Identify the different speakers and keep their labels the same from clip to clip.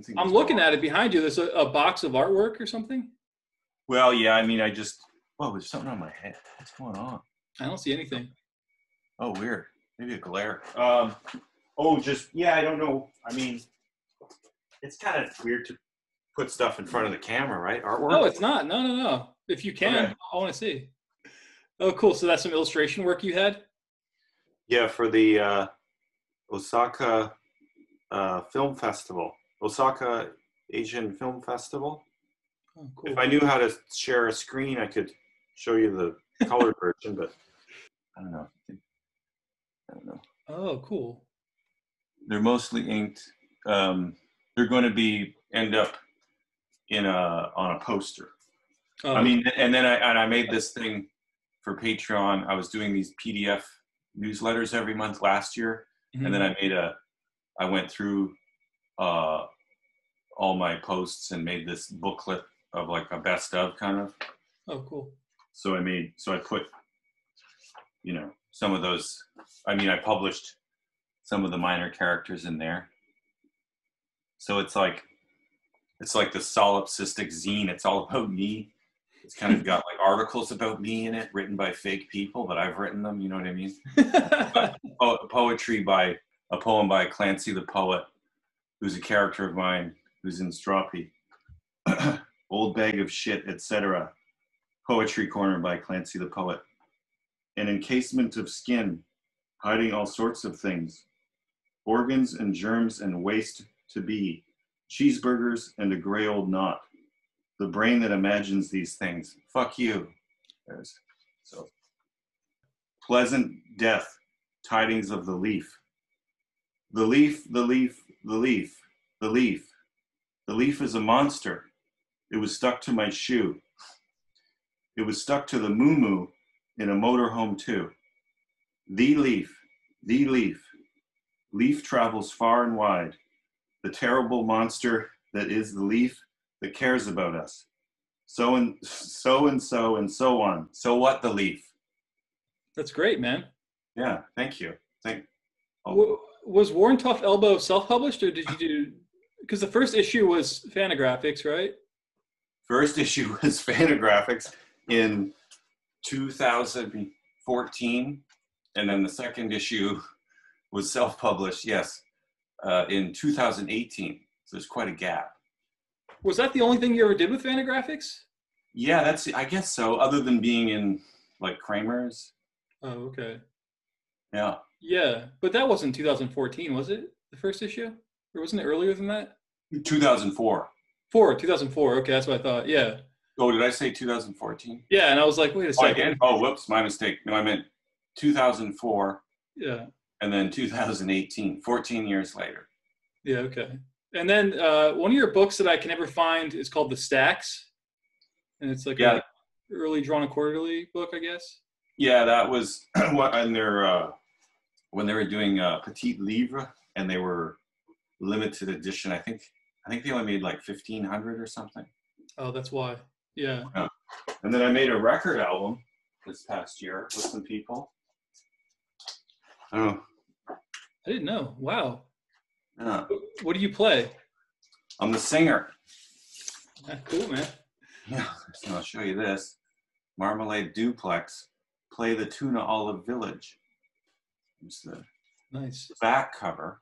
Speaker 1: Is my place messy? I didn't think.
Speaker 2: I'm looking at it behind you. There's a, a box of artwork or something.
Speaker 1: Well, yeah. I mean, I just. Whoa, there's something on my head. What's going on?
Speaker 2: I don't see anything.
Speaker 1: Oh, weird. Maybe a glare. Um. Oh, just yeah. I don't know. I mean, it's kind of weird to put stuff in front of the camera, right? Artwork.
Speaker 2: No, it's not. No, no, no. If you can,
Speaker 1: Okay.
Speaker 2: I want to see. Oh, cool. So that's some illustration work you had.
Speaker 1: Yeah, for the uh, Osaka uh, Film Festival, Osaka Asian Film Festival.
Speaker 2: Oh, cool.
Speaker 1: If I knew how to share a screen, I could show you the colored version, but I don't know. I don't know.
Speaker 2: Oh, cool.
Speaker 1: They're mostly inked. Um, they're going to be end up in a on a poster.
Speaker 2: Oh,
Speaker 1: I mean, and then I and I made this thing for Patreon. I was doing these PDF newsletters every month last year,
Speaker 2: mhm.
Speaker 1: and then I made a. I went through uh, all my posts and made this booklet of like a best of kind of.
Speaker 2: oh, cool.
Speaker 1: So I made so I put, you know, some of those. I mean, I published some of the minor characters in there. So it's like, it's like the solipsistic zine. It's all about me. It's kind of got like articles about me in it, written by fake people, but I've written them. You know what I mean? po- poetry by a poem by Clancy the poet, who's a character of mine, who's in Stroppy. Old bag of shit, etc. Poetry corner by Clancy the poet. An encasement of skin, hiding all sorts of things, organs and germs and waste to be, cheeseburgers and a gray old knot. The brain that imagines these things. Fuck you. There's so pleasant death, tidings of the leaf. The leaf, the leaf, the leaf, the leaf. The leaf is a monster. It was stuck to my shoe. It was stuck to the moo in a motorhome too. The leaf, the leaf. Leaf travels far and wide. The terrible monster that is the leaf that cares about us. So and so and so and so on. So what the leaf?
Speaker 2: That's great, man.
Speaker 1: Yeah, thank you. Thank Oh.
Speaker 2: Was Worn Tuff Elbow self-published, or did you do? Because the first issue was Fantagraphics, right?
Speaker 1: first issue was Fantagraphics in 2014, and then the second issue was self-published, yes, uh, in 2018. So there's quite a gap.
Speaker 2: Was that the only thing you ever did with Fantagraphics?
Speaker 1: Yeah, that's I guess so. Other than being in like Kramer's,
Speaker 2: Oh, okay.
Speaker 1: yeah,
Speaker 2: Yeah, but that wasn't 2014, was it? The first issue, or wasn't it earlier than that?
Speaker 1: 2004.
Speaker 2: Four, 2004. Okay, that's what I thought. Yeah,
Speaker 1: Oh, did I say 2014?
Speaker 2: yeah. And I was like, wait a
Speaker 1: Oh,
Speaker 2: second.
Speaker 1: did? Oh, whoops, my mistake. No, I meant 2004
Speaker 2: Yeah,
Speaker 1: and then 2018, 14 years later.
Speaker 2: yeah. Okay. And then uh, one of your books that I can never find is called The Stacks, and it's like
Speaker 1: Yeah.
Speaker 2: a early drawn and quarterly book, I guess.
Speaker 1: Yeah, that was what in their uh, when they were doing uh, Petits Livres and they were limited edition. I think I think they only made like fifteen hundred or something.
Speaker 2: Oh, that's why. Yeah. yeah.
Speaker 1: And then I made a record album this past year with some people. Oh,
Speaker 2: I didn't know. Wow.
Speaker 1: yeah.
Speaker 2: What do you play?
Speaker 1: I'm the singer.
Speaker 2: Ah, cool, man.
Speaker 1: Yeah, so I'll show you this. Marmalade Duplex. Play the Tuna Olive Village. Here's the
Speaker 2: Nice.
Speaker 1: back cover.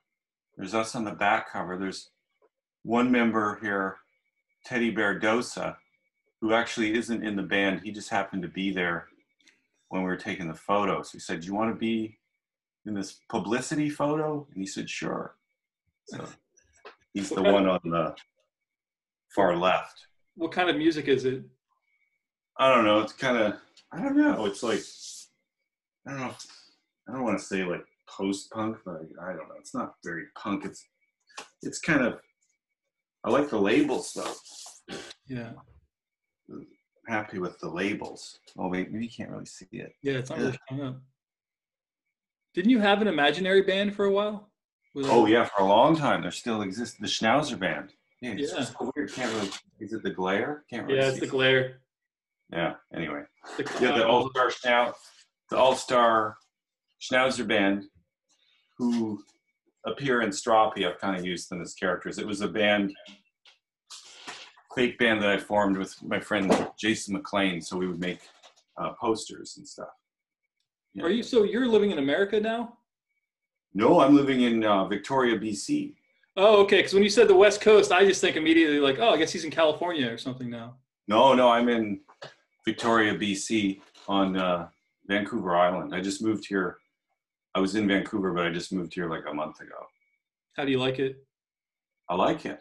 Speaker 1: There's us on the back cover. There's one member here, Teddy Bear Dosa, who actually isn't in the band. He just happened to be there when we were taking the photos. He said, Do you want to be in this publicity photo? And he said, Sure. So he's the one on the far left.
Speaker 2: What kind of music is it?
Speaker 1: I don't know. It's kind of, I don't know. It's like, I don't know. I don't want to say like post punk, but I don't know. It's not very punk. It's, it's kind of, I like the labels though.
Speaker 2: Yeah.
Speaker 1: happy with the labels. Oh wait, maybe you can't really see it.
Speaker 2: Yeah, it's not
Speaker 1: Yeah.
Speaker 2: really showing up. Didn't you have an imaginary band for a while? Was it-
Speaker 1: Oh yeah, for a long time there still exists the Schnauzer band. Yeah, it's
Speaker 2: Yeah.
Speaker 1: just so weird. Can't really. Is it the glare? Can't really.
Speaker 2: Yeah, it's the
Speaker 1: it.
Speaker 2: glare.
Speaker 1: Yeah. Anyway,
Speaker 2: The
Speaker 1: yeah, the. All Star Schnauz, the All Star Schnauzer band, who appear in Stroppy, I've kind of used them as characters. It was a band, fake band that I formed with my friend Jason McLean. So we would make uh, posters and stuff. Yeah.
Speaker 2: Are you so you're living in America now?
Speaker 1: No, I'm living in uh, Victoria, BC.
Speaker 2: Oh, okay. Because when you said the West Coast, I just think immediately like, oh, I guess he's in California or something now.
Speaker 1: No, no, I'm in Victoria, BC on uh, Vancouver Island. I just moved here. I was in Vancouver, but I just moved here like a month ago.
Speaker 2: How do you like it?
Speaker 1: I like it.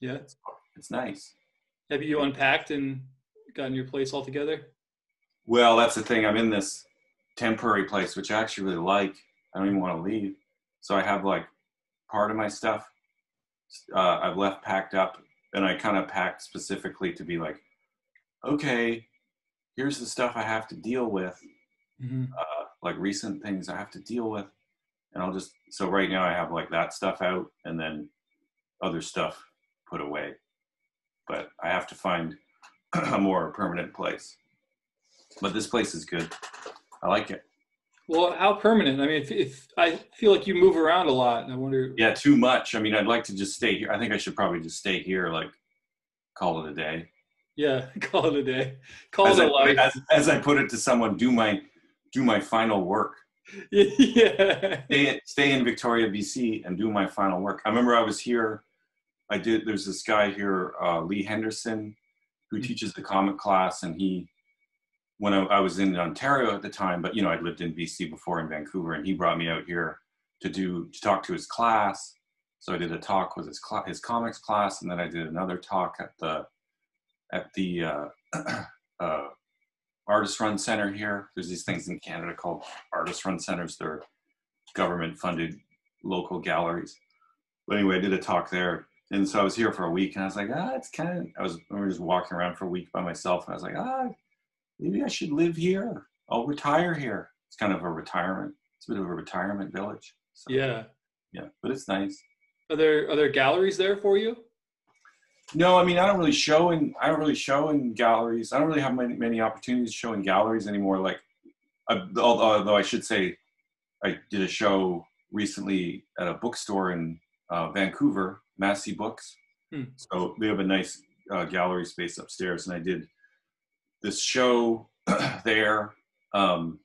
Speaker 2: Yeah.
Speaker 1: It's, it's nice.
Speaker 2: Have you unpacked and gotten your place all together?
Speaker 1: Well, that's the thing. I'm in this temporary place, which I actually really like. I don't even want to leave. So I have like part of my stuff uh, I've left packed up, and I kind of packed specifically to be like, okay, here's the stuff I have to deal with,
Speaker 2: Mm-hmm.
Speaker 1: uh, like recent things I have to deal with, and I'll just so right now I have like that stuff out, and then other stuff put away, but I have to find a more permanent place. But this place is good. I like it.
Speaker 2: Well, how permanent? I mean, if, if I feel like you move around a lot, and I wonder.
Speaker 1: Yeah, too much. I mean, I'd like to just stay here. I think I should probably just stay here, like call it a day.
Speaker 2: Yeah, call it a day. Call
Speaker 1: As
Speaker 2: it
Speaker 1: I,
Speaker 2: a life.
Speaker 1: as, as I put it to someone, do my do my final work.
Speaker 2: yeah.
Speaker 1: Stay, stay in Victoria, BC, and do my final work. I remember I was here. I did. There's this guy here, uh, Lee Henderson, who
Speaker 2: Mhm.
Speaker 1: teaches the comic class, and he, when I, I was in Ontario at the time, but you know I'd lived in BC before in Vancouver, and he brought me out here to do to talk to his class. So I did a talk with his cl- his comics class, and then I did another talk at the at the uh, uh, artist run center here. There's these things in Canada called artist run centers. They're government funded local galleries. But anyway, I did a talk there. And so I was here for a week and I was like, ah, it's kind of, I was, I was just walking around for a week by myself and I was like, ah, maybe I should live here. I'll retire here. It's kind of a retirement. It's a bit of a retirement village. So,
Speaker 2: Yeah.
Speaker 1: Yeah, but it's nice.
Speaker 2: Are there are there galleries there for you?
Speaker 1: No, I mean I don't really show in I don't really show in galleries. I don't really have many, many opportunities to show in galleries anymore. Like, I, although, although I should say, I did a show recently at a bookstore in uh, Vancouver, Massey Books.
Speaker 2: Hmm.
Speaker 1: So they have a nice uh, gallery space upstairs, and I did this show there. Um,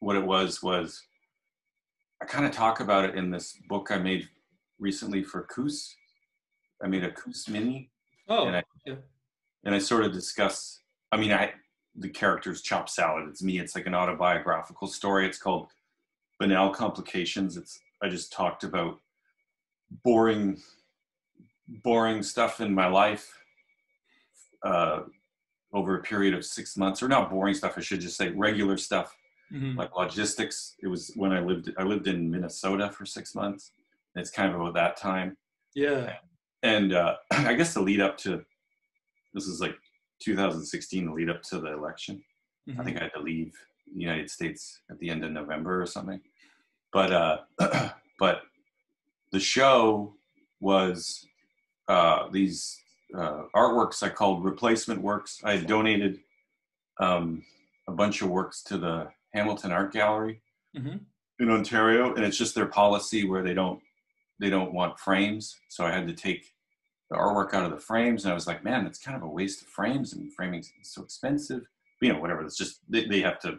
Speaker 1: what it was was I kind of talk about it in this book I made recently for Kuš. I made a Kuš mini,
Speaker 2: Oh,
Speaker 1: and I
Speaker 2: yeah.
Speaker 1: and I sort of discuss. I mean, I the character's chop salad. It's me. It's like an autobiographical story. It's called Banal Complications. It's I just talked about boring, boring stuff in my life uh, over a period of six months, or not boring stuff. I should just say regular stuff
Speaker 2: Mhm.
Speaker 1: like logistics. It was when I lived. I lived in Minnesota for six months. And it's kind of about that time
Speaker 2: yeah.
Speaker 1: And uh, I guess the lead up to this is like 2016, the lead up to the election. I
Speaker 2: Mhm.
Speaker 1: think I had to leave the United States at the end of November or something. But uh, but the show was uh, these uh, artworks I called replacement works. I had donated um, a bunch of works to the Hamilton Art Gallery
Speaker 2: Mhm.
Speaker 1: in Ontario, and it's just their policy where they don't they don't want frames. So I had to take the artwork out of the frames, and I was like, man, that's kind of a waste of frames, and framing is so expensive. But, you know, whatever. It's just they, they have to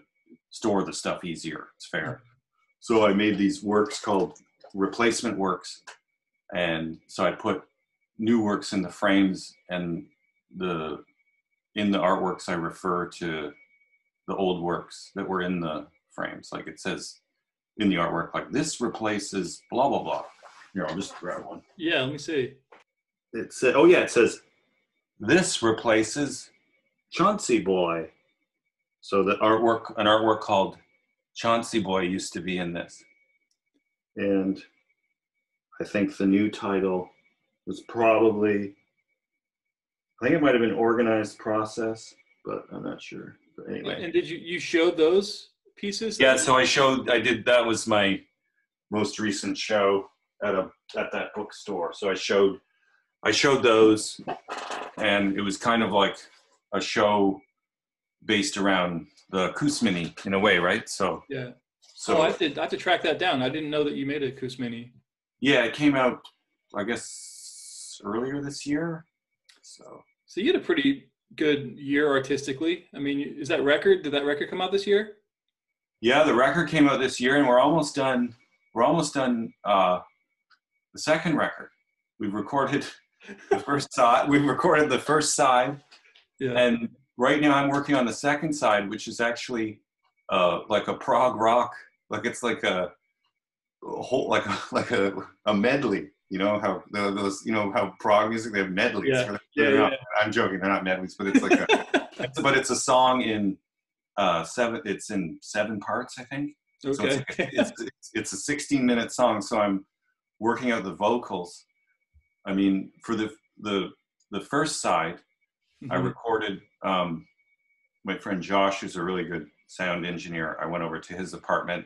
Speaker 1: store the stuff easier. It's fair. So I made these works called replacement works, and so I put new works in the frames, and the in the artworks I refer to the old works that were in the frames. Like it says in the artwork, like this replaces blah blah blah. Here, I'll just grab one.
Speaker 2: Yeah. Let me see.
Speaker 1: It said, oh yeah, it says this replaces Chauncey Boy. So the artwork, an artwork called Chauncey Boy used to be in this. And I think the new title was probably, I think it might have been organized process, but I'm not sure. But anyway.
Speaker 2: And did you you showed those pieces?
Speaker 1: Yeah, so I showed I did that was my most recent show at a at that bookstore. So I showed I showed those and it was kind of like a show based around the Kusmini in a way, right? So
Speaker 2: Yeah.
Speaker 1: so
Speaker 2: oh, I have, to, I have to track that down. I didn't know that you made a Kusmini.
Speaker 1: Yeah, it came out, I guess, earlier this year. So
Speaker 2: So you had a pretty good year artistically. I mean, is that record? Did that record come out this year?
Speaker 1: yeah, the record came out this year, and we're almost done. We're almost done uh, the second record. We've recorded the first side. We've recorded the first side,
Speaker 2: Yeah.
Speaker 1: and right now I'm working on the second side, which is actually uh, like a prog rock. Like it's like a, a whole like a, like a, a medley. You know how those you know how prog music they have medleys.
Speaker 2: Yeah. Yeah, yeah.
Speaker 1: I'm joking. They're not medleys, but it's like a it's- but it's a song in uh seven it's in seven parts i think so it's,
Speaker 2: okay.
Speaker 1: like a, it's, it's, it's a 16 minute song so i'm working out the vocals i mean for the the the first side i
Speaker 2: Mhm.
Speaker 1: recorded um my friend josh who's a really good sound engineer i went over to his apartment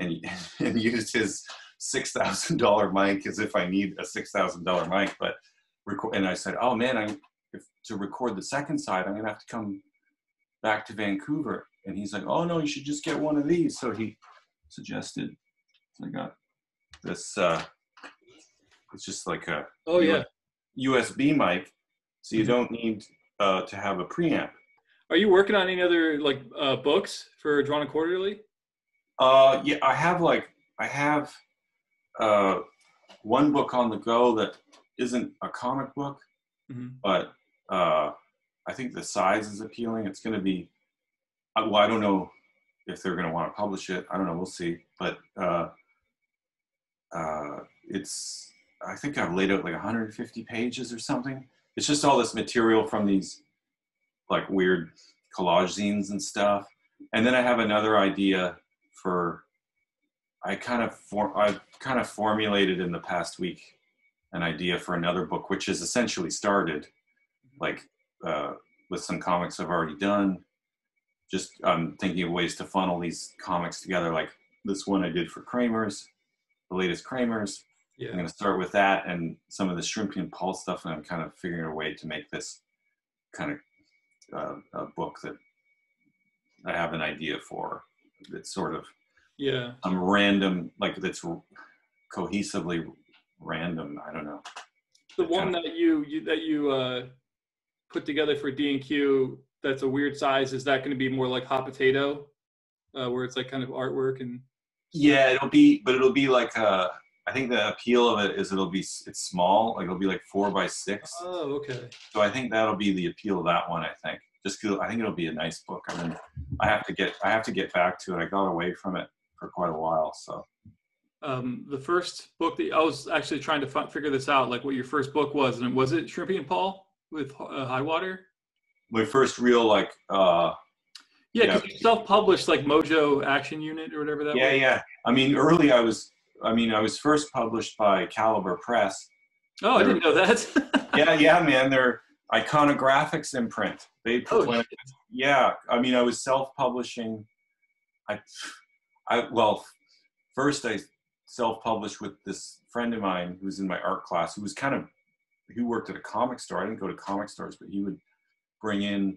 Speaker 1: and and used his six thousand dollar mic as if i need a six thousand dollar mic but record and i said oh man i'm if to record the second side i'm gonna have to come back to Vancouver. And he's like, oh no, you should just get one of these. So he suggested, I got this, uh, it's just like a
Speaker 2: oh yeah.
Speaker 1: USB mic. So you
Speaker 2: Mhm.
Speaker 1: don't need uh, to have a preamp.
Speaker 2: Are you working on any other like uh, books for Drawn and Quarterly?
Speaker 1: Uh, yeah, I have like, I have uh, one book on the go that isn't a comic book,
Speaker 2: Mhm.
Speaker 1: but uh, I think the size is appealing. It's going to be, uh, well, I don't know if they're going to want to publish it. I don't know. We'll see. But uh, uh, it's, I think I've laid out like 150 pages or something. It's just all this material from these like weird collage zines and stuff. And then I have another idea for, I kind of for, I've kind of formulated in the past week an idea for another book, which is essentially started like uh, with some comics I've already done. Just I'm thinking of ways to funnel these comics together. Like this one I did for Kramer's, the latest Kramer's. I'm
Speaker 2: Yeah.
Speaker 1: going to start with that and some of the Shrimpy and Paul stuff, and I'm kind of figuring a way to make this kind of uh, a book that I have an idea for. That's sort of
Speaker 2: Yeah.
Speaker 1: some random, like that's cohesively random. I don't know.
Speaker 2: The one that you, you that you uh, put together for D and Q that's a weird size. Is that going to be more like hot potato, uh, where it's like kind of artwork and
Speaker 1: Yeah, it'll be, but it'll be like uh I think the appeal of it is it'll be it's small, like it'll be like four by six.
Speaker 2: oh okay
Speaker 1: So I think that'll be the appeal of that one. I think just 'cause I think it'll be a nice book. I mean, I have to get I have to get back to it. I got away from it for quite a while. So
Speaker 2: um, the first book that I was actually trying to fi- figure this out, like what your first book was, and was it Shrimpy and Paul with uh, Highwater?
Speaker 1: my first real like uh
Speaker 2: Yeah,
Speaker 1: Yeah.
Speaker 2: because you self-published like Mojo Action Unit or whatever that
Speaker 1: yeah
Speaker 2: was.
Speaker 1: yeah. I mean, early I was I mean I was first published by Caliber Press.
Speaker 2: Oh, I didn't know that.
Speaker 1: Yeah yeah man, they're Iconografix imprint. They
Speaker 2: Oh,
Speaker 1: when- yeah i mean i was self-publishing i i well first i self-published with this friend of mine who was in my art class who was kind of who worked at a comic store i didn't go to comic stores but he would bring in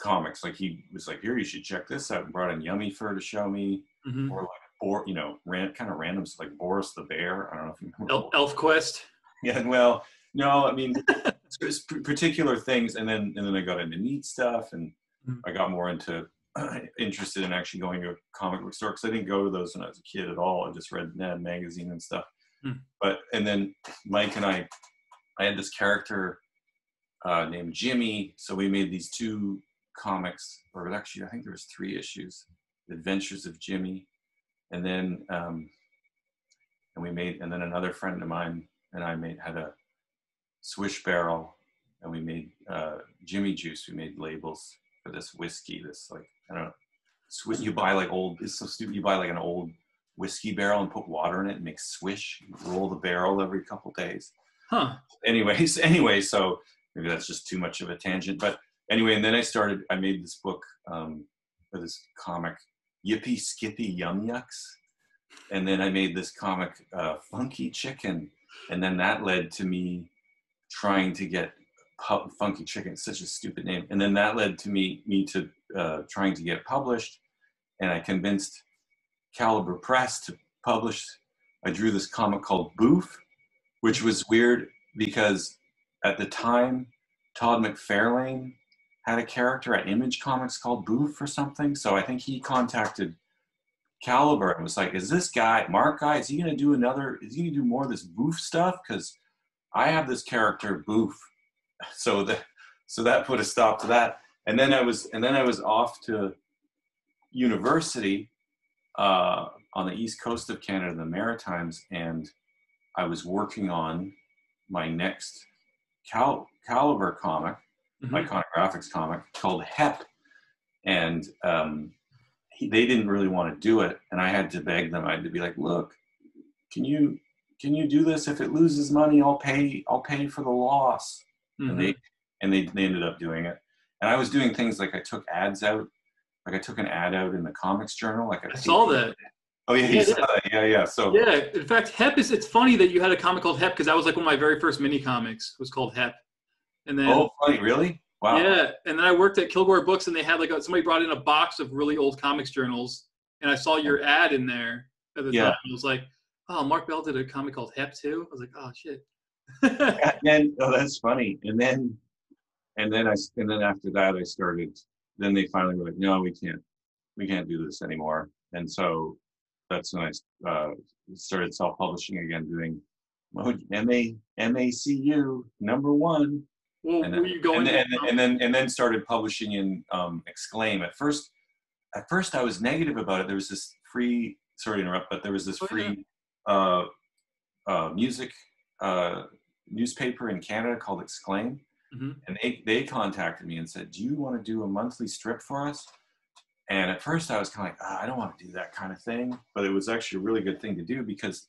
Speaker 1: comics like he was like here you should check this out and brought in yummy fur to show me
Speaker 2: Mhm.
Speaker 1: or like or you know ran kind of random stuff like boris the bear i don't know if you remember
Speaker 2: El- Elf Quest.
Speaker 1: yeah, well, no, I mean, particular things, and then and then I got into neat stuff, and
Speaker 2: Mm.
Speaker 1: I got more into interested in actually going to a comic book store because I didn't go to those when I was a kid at all. I just read Ned magazine and stuff.
Speaker 2: Mm.
Speaker 1: But and then Mike and I, I had this character uh, named Jimmy, so we made these two comics, or actually I think there was three issues, Adventures of Jimmy, and then um, and we made and then another friend of mine and I made had a swish barrel and we made uh, Jimmy juice. We made labels for this whiskey. This like I don't know. Swi you buy like old. It's so stupid. You buy like an old whiskey barrel and put water in it and make swish. Roll the barrel every couple days.
Speaker 2: Huh.
Speaker 1: Anyways, anyway, so maybe that's just too much of a tangent. But anyway, and then I started. I made this book um, or this comic, Yippee Skippy Yum Yucks, and then I made this comic, uh, Funky Chicken, and then that led to me trying to get pu- Funky Chicken. Such a stupid name, and then that led to me me to uh, trying to get published, and I convinced Caliber Press to publish. I drew this comic called Boof, which was weird because at the time Todd McFarlane had a character at Image Comics called Boof or something. So I think he contacted Caliber and was like, "Is this guy Marc guy? Is he gonna do another? Is he gonna do more of this Boof stuff? Because I have this character Boof." So the so that put a stop to that. And then I was and then I was off to university uh, on the east coast of Canada, the Maritimes, and I was working on my next Cal- Caliber comic,
Speaker 2: Mhm.
Speaker 1: Iconografix comic called Hep, and um, he, they didn't really want to do it, and I had to beg them. I had to be like, "Look, can you can you do this? If it loses money, I'll pay. I'll pay for the loss."
Speaker 2: Mhm.
Speaker 1: And they and they they ended up doing it. And I was doing things like I took ads out, like I took an ad out in the Comics Journal. Like
Speaker 2: I saw that.
Speaker 1: Oh yeah,
Speaker 2: Yeah,
Speaker 1: saw that. Yeah, yeah. So
Speaker 2: Yeah, in fact, Hep is. It's funny that you had a comic called Hep because that was like one of my very first mini comics. Was called Hep, and then
Speaker 1: oh, funny, really? Wow.
Speaker 2: yeah, and then I worked at Kilgore Books, and they had like a, somebody brought in a box of really old comics journals, and I saw your ad in there at the
Speaker 1: Yeah.
Speaker 2: time. I was like, oh, Marc Bell did a comic called Hep too. I was like, oh shit.
Speaker 1: and then oh that's funny and then and then I, and then after that i started then they finally were like no we can't we can't do this anymore and so that's when i uh, started self-publishing again doing M-A, macu number one
Speaker 2: well,
Speaker 1: and
Speaker 2: were
Speaker 1: then,
Speaker 2: you going?
Speaker 1: and, then, and then and then started publishing in um, exclaim at first at first i was negative about it there was this free sorry to interrupt but there was this
Speaker 2: Oh, yeah.
Speaker 1: free uh, uh, music uh, newspaper in canada called exclaim
Speaker 2: Mhm.
Speaker 1: and they, they contacted me and said do you want to do a monthly strip for us and at first i was kind of like ah, i don't want to do that kind of thing but it was actually a really good thing to do because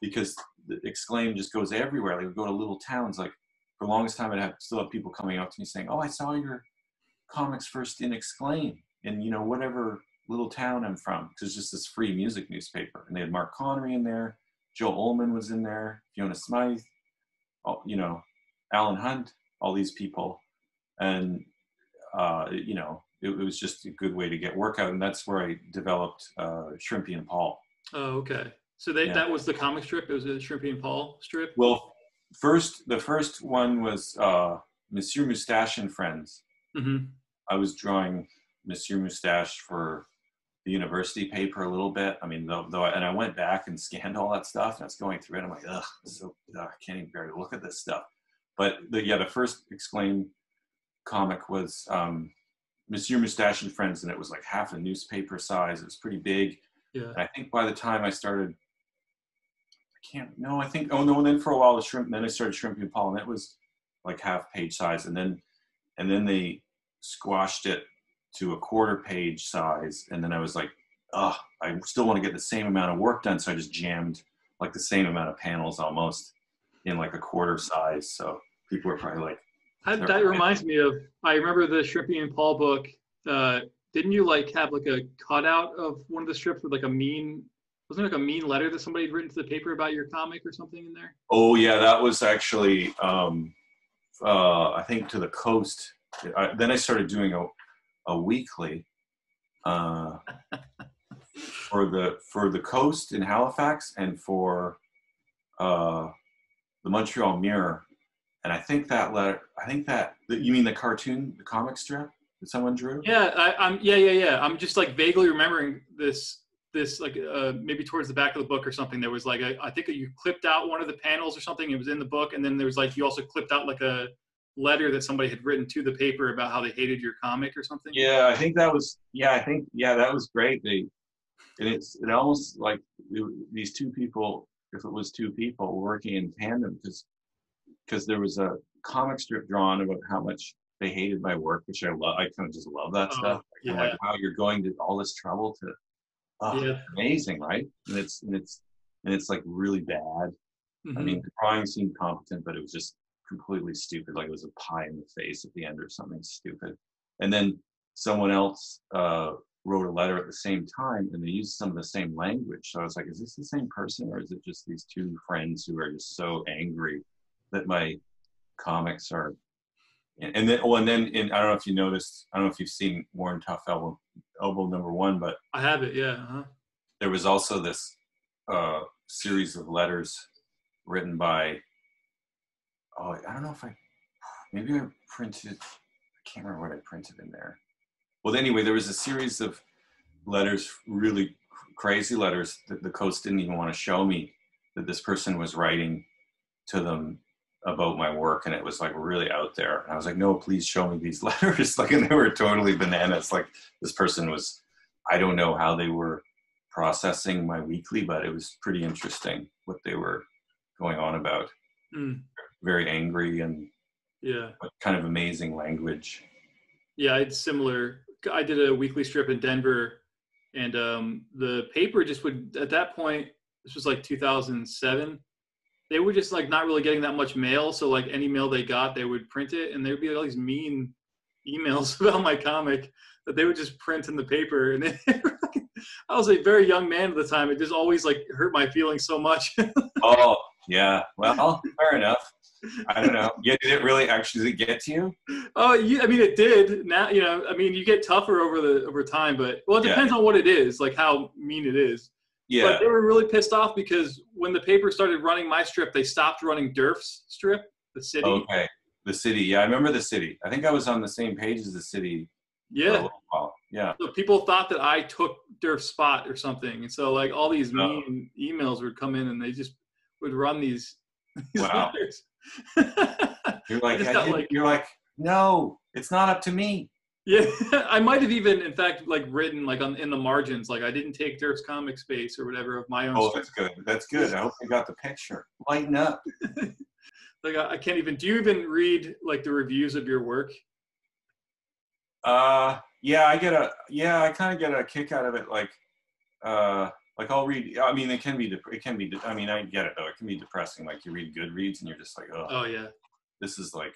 Speaker 1: because the exclaim just goes everywhere they would go to little towns like for the longest time, I'd have still have people coming up to me saying, "Oh, I saw your comics first in Exclaim in you know whatever little town I'm from." 'Cause it's just this free music newspaper, and they had Mark Connery in there, Joe Ollmann was in there, Fiona Smyth, all, you know, Alan Hunt, all these people, and uh, you know, it, it was just a good way to get work out, and that's where I developed uh, Shrimpy and Paul.
Speaker 2: Oh, okay. So they,
Speaker 1: Yeah.
Speaker 2: that was the comic strip. It was a Shrimpy and Paul strip.
Speaker 1: Well, first the first one was uh, Monsieur Moustache and Friends.
Speaker 2: hmm
Speaker 1: I was drawing Monsieur Moustache for the university paper a little bit. I mean, though, though, and I went back and scanned all that stuff, and I was going through it. I'm like, ugh, so ugh, I can't even bear to look at this stuff. But the, yeah, the first exclaim comic was um, Monsieur Moustache and Friends, and it was like half a newspaper size. It was pretty big.
Speaker 2: Yeah.
Speaker 1: And I think by the time I started, I can't. No, I think. Oh no. And then for a while, the shrimp. Then I started Shrimpy and Paul, and that was like half page size. And then, and then they squashed it to a quarter page size. And then I was like, oh, I still want to get the same amount of work done. So I just jammed like the same amount of panels almost in like a quarter size. So people were probably like,
Speaker 2: That, that reminds me of. I remember the Shrimpy and Paul book. Uh, didn't you like have like a cutout of one of the strips with like a mean? Wasn't it like a mean letter that somebody had written to the paper about your comic or something in there?
Speaker 1: Oh yeah, that was actually um, uh, I think to the coast. I, then I started doing a, a weekly uh, for the for the coast in Halifax and for uh, the Montreal Mirror. And I think that letter. I think that you mean the cartoon, the comic strip that someone drew.
Speaker 2: Yeah, I, I'm. Yeah, yeah, yeah. I'm just like vaguely remembering this. This like uh, maybe towards the back of the book or something. There was like a, I think you clipped out one of the panels or something. It was in the book, and then there was like you also clipped out like a letter that somebody had written to the paper about how they hated your comic or something.
Speaker 1: Yeah, I think that was. Yeah, I think yeah, that was great. They and it's it almost like these two people. If it was two people working in tandem, because because there was a comic strip drawn about how much they hated my work, which I love. I kind of just love that
Speaker 2: Oh,
Speaker 1: stuff. I'm
Speaker 2: yeah.
Speaker 1: like, wow, you're going to all this trouble to. Oh,
Speaker 2: Yeah.
Speaker 1: amazing, right? And it's and it's and it's like really bad. I
Speaker 2: Mhm.
Speaker 1: mean, the drawing seemed competent, but it was just completely stupid. Like it was a pie in the face at the end or something stupid. And then someone else uh, wrote a letter at the same time, and they used some of the same language. So I was like, is this the same person, or is it just these two friends who are just so angry that my comics are? And, and then, oh, and then, in, I don't know if you noticed. I don't know if you've seen Worn Tuff elbow, elbow number one, but
Speaker 2: I have it. Yeah. Uh-huh.
Speaker 1: there was also this uh, series of letters written by. Oh, I don't know if I maybe I printed. I can't remember what I printed in there. Well, anyway, there was a series of letters, really crazy letters that the coast didn't even want to show me that this person was writing to them about my work and it was like really out there and i was like no please show me these letters like and they were totally bananas like this person was i don't know how they were processing my weekly but it was pretty interesting what they were going on about
Speaker 2: Mm.
Speaker 1: very angry and
Speaker 2: Yeah.
Speaker 1: kind of amazing language
Speaker 2: Yeah, it's similar. I did a weekly strip in Denver, and um, the paper just would at that point. This was like 2007. They were just like not really getting that much mail, so like any mail they got, they would print it, and there'd be all these mean emails about my comic that they would just print in the paper. And it, I was a very young man at the time. It just always like hurt my feelings so much.
Speaker 1: oh yeah well fair enough i don't know yeah did it really actually did it get to you
Speaker 2: Oh, you, I mean, it did. Now, you know, I mean, you get tougher over the over time, but well, it
Speaker 1: Yeah.
Speaker 2: depends on what it is, like how mean it is.
Speaker 1: Yeah
Speaker 2: But they were really pissed off because when the paper started running my strip, they stopped running Derf's strip, the city.
Speaker 1: okay the city yeah i remember the city i think i was on the same page as the city
Speaker 2: Yeah.
Speaker 1: yeah
Speaker 2: So people thought that I took Derf's spot or something, and so like all these mean emails would come in, and they just would run these. these
Speaker 1: Wow.
Speaker 2: letters.
Speaker 1: You're like, I
Speaker 2: like-
Speaker 1: you're like, no, it's not up to me.
Speaker 2: Yeah, I might have even, in fact, like written like on in the margins, like I didn't take Derf's comic space or whatever of my own.
Speaker 1: Oh, that's good. That's good. I hope you got the picture. Lighten up.
Speaker 2: like I, I can't even. Do you even read like the reviews of your work?
Speaker 1: Uh, yeah, I get a, yeah, I kind of get a kick out of it. Like, uh, like I'll read. I mean, it can be, it can be. I mean, I get it though. It can be depressing. Like you read Goodreads and you're just like, oh,
Speaker 2: Oh yeah,
Speaker 1: this is like.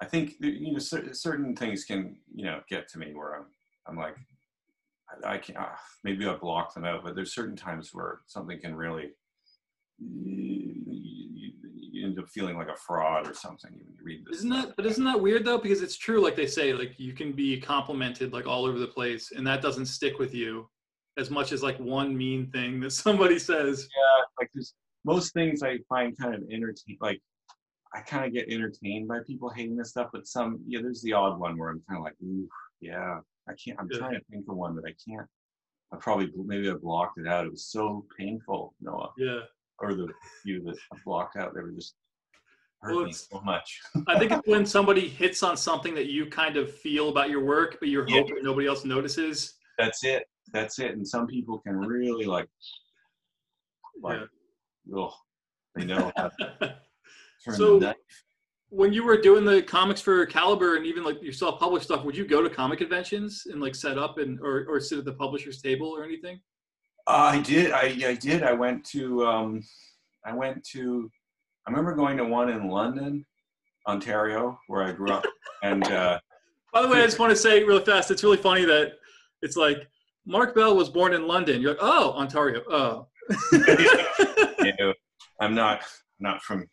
Speaker 1: I think you know cer- certain things can you know get to me where I'm I'm like I, I can uh, maybe I block them out, but there's certain times where something can really you, you, you end up feeling like a fraud or something when you read this.
Speaker 2: isn't that? But isn't that weird though? Because it's true, like they say, like you can be complimented like all over the place, and that doesn't stick with you as much as like one mean thing that somebody says.
Speaker 1: Yeah, like there's most things I find kind of entertaining, like I kind of get entertained by people hating this stuff, but some yeah, there's the odd one where I'm kind of like, ooh, yeah, I can't. I'm
Speaker 2: Yeah.
Speaker 1: trying to think of one, but I can't. I probably maybe I blocked it out. It was so painful, Noah,
Speaker 2: Yeah,
Speaker 1: or the few that I blocked out. They were just hurt
Speaker 2: Well,
Speaker 1: me so much.
Speaker 2: I think it's when somebody hits on something that you kind of feel about your work, but you're
Speaker 1: Yeah.
Speaker 2: hoping nobody else notices.
Speaker 1: That's it. That's it. And some people can really like, like, oh, they know turn
Speaker 2: So-
Speaker 1: the knife.
Speaker 2: when you were doing the comics for Caliber and even like your self-published stuff, would you go to comic conventions and like set up and or, or sit at the publisher's table or anything?
Speaker 1: Uh, I did. I, I did. I went to. Um, I went to. I remember going to one in London, Ontario, where I grew up, and uh,
Speaker 2: By the way, I just want to say really fast, it's really funny that it's like Marc Bell was born in London. You're like, oh, Ontario. Oh.
Speaker 1: you know, I'm not not from,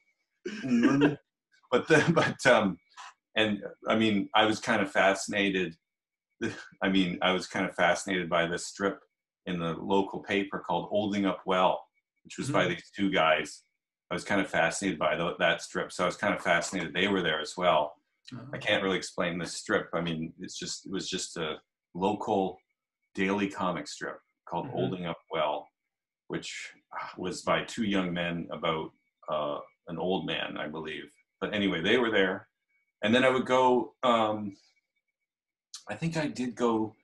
Speaker 1: but the, but um, and I mean, I was kind of fascinated. I mean, I was kind of fascinated by this strip in the local paper called "Holding Up Well," which was by these two guys. I was kind of fascinated by tho- that strip, so I was kind of fascinated they were there as well. I can't really explain this strip. I mean, it's just it was just a local daily comic strip called
Speaker 2: Mhm.
Speaker 1: "Holding Up Well," which uh, was by two young men about uh, an old man, I believe. But anyway, they were there, and then I would go. Um, I think I did go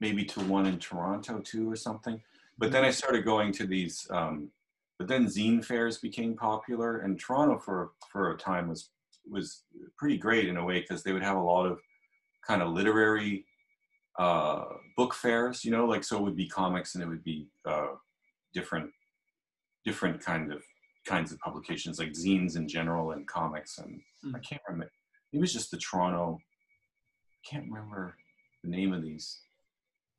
Speaker 1: maybe to one in Toronto too, or something. But then I started going to these. Um, but then zine fairs became popular, and Toronto for for a time was was pretty great in a way because they would have a lot of kind of literary uh, book fairs, you know, like so it would be comics and it would be uh, different different kind of kinds of publications like zines in general and comics and I
Speaker 2: Mm.
Speaker 1: can't remember it was just the Toronto I can't remember the name of these